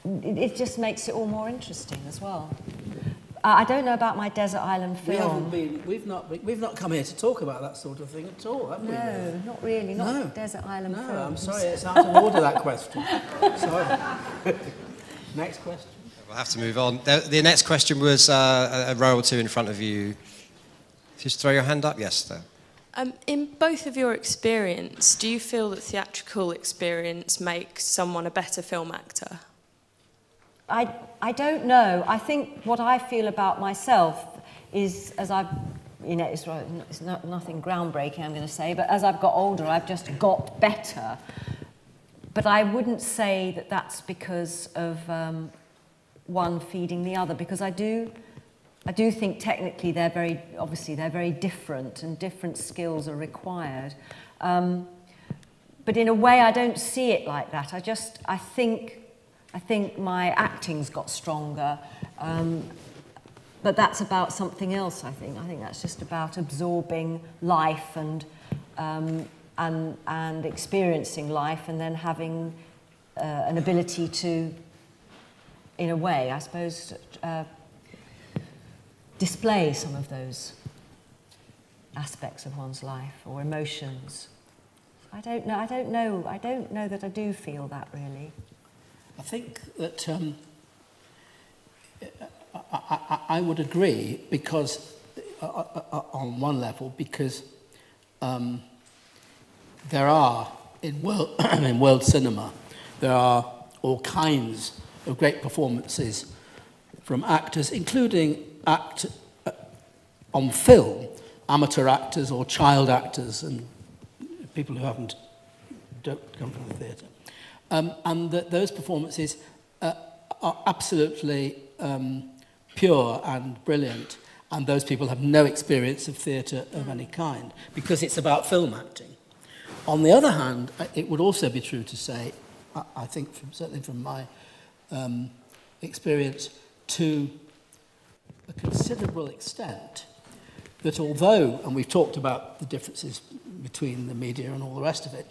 it, it just makes it all more interesting as well. Uh, I don't know about my desert island film. We haven't been, we've not, we've not come here to talk about that sort of thing at all, have we? No, not really, not No. desert island No, films. I'm sorry, it's out of order, that question. Sorry. Next question. We'll have to move on. The, the next question was uh, a a row or two in front of you. Just throw your hand up. Yes, there. Um, in both of your experience, do you feel that theatrical experience makes someone a better film actor? I, I don't know. I think what I feel about myself is, as I've, you know, it's, it's not, nothing groundbreaking, I'm going to say, but as I've got older, I've just got better. But I wouldn't say that that's because of um, one feeding the other, because I do, I do think technically they're very, obviously they're very different, and different skills are required. Um, but in a way, I don't see it like that. I just, I think, I think my acting's got stronger. Um, but that's about something else, I think. I think that's just about absorbing life and, um, and, and experiencing life and then having uh, an ability to, in a way, I suppose, uh, display some of those aspects of one's life or emotions. I don't know. I don't know. I don't know that I do feel that really. I think that um, I, I, I would agree because uh uh, uh, uh, on one level, because um, there are in world, in world cinema, there are all kinds of great performances from actors, including act uh, on film, amateur actors or child actors and people who haven't don't come from the theatre. Um, and that those performances uh, are absolutely um, pure and brilliant, and those people have no experience of theatre of any kind because it's about film acting. On the other hand, it would also be true to say, I, I think from, certainly from my um, experience, to a considerable extent, that although, and we've talked about the differences between the media and all the rest of it,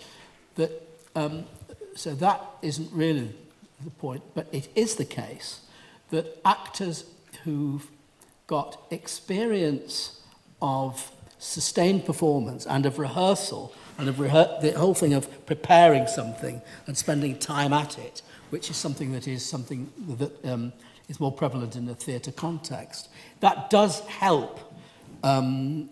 that um, so that isn't really the point, but it is the case that actors who've got experience of sustained performance and of rehearsal and of rehe the whole thing of preparing something and spending time at it, which is something that is something that um, is more prevalent in the theatre context. That does help um,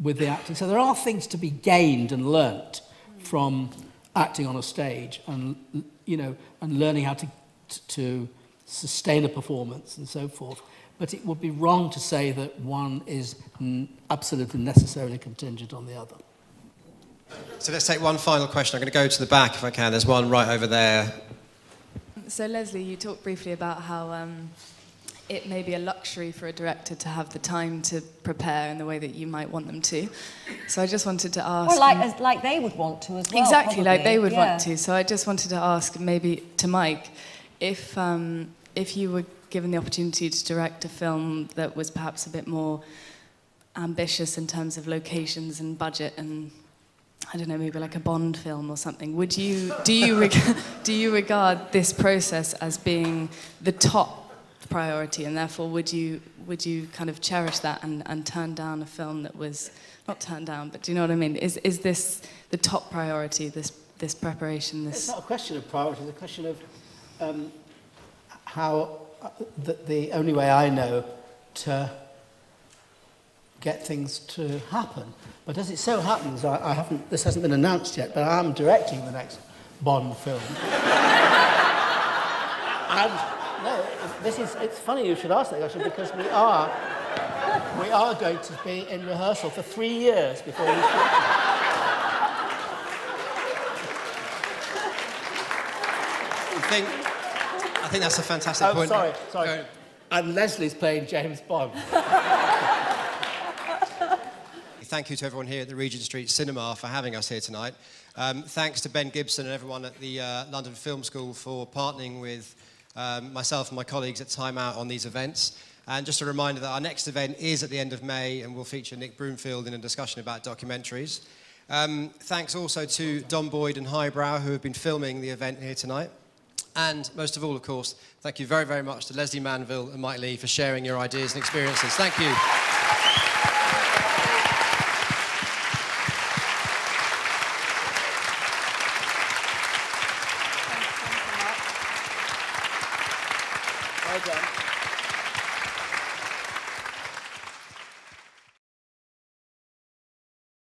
with the acting. So there are things to be gained and learnt from acting on a stage and you know and learning how to to sustain a performance and so forth. But it would be wrong to say that one is absolutely necessarily contingent on the other. So let's take one final question. I'm going to go to the back if I can. There's one right over there. So, Lesley, you talked briefly about how um, it may be a luxury for a director to have the time to prepare in the way that you might want them to. So, I just wanted to ask. Or like, as, like they would want to as well. exactly, like they would yeah. want to. So, I just wanted to ask maybe to Mike if, um, if you were given the opportunity to direct a film that was perhaps a bit more ambitious in terms of locations and budget and I don't know, maybe like a Bond film or something. Would you do you reg- do you regard this process as being the top priority, and therefore would you would you kind of cherish that and, and turn down a film that was not turned down, but do you know what I mean? Is is this the top priority? This this preparation? It's not a question of priority, it's a question of um, how uh, the, the only way I know to get things to happen. But as it so happens, I, I haven't, this hasn't been announced yet, but I am directing the next Bond film. and no, this is, it's funny you should ask that question because we are, we are going to be in rehearsal for three years before we. I think, I think that's a fantastic Oh, point. sorry, sorry. And Lesley's playing James Bond. Thank you to everyone here at the Regent Street Cinema for having us here tonight. Um, thanks to Ben Gibson and everyone at the uh, London Film School for partnering with um, myself and my colleagues at Time Out on these events. And just a reminder that our next event is at the end of May and will feature Nick Broomfield in a discussion about documentaries. Um, thanks also to Don Boyd and Hibrow who have been filming the event here tonight. And most of all, of course, thank you very, very much to Lesley Manville and Mike Leigh for sharing your ideas and experiences. Thank you.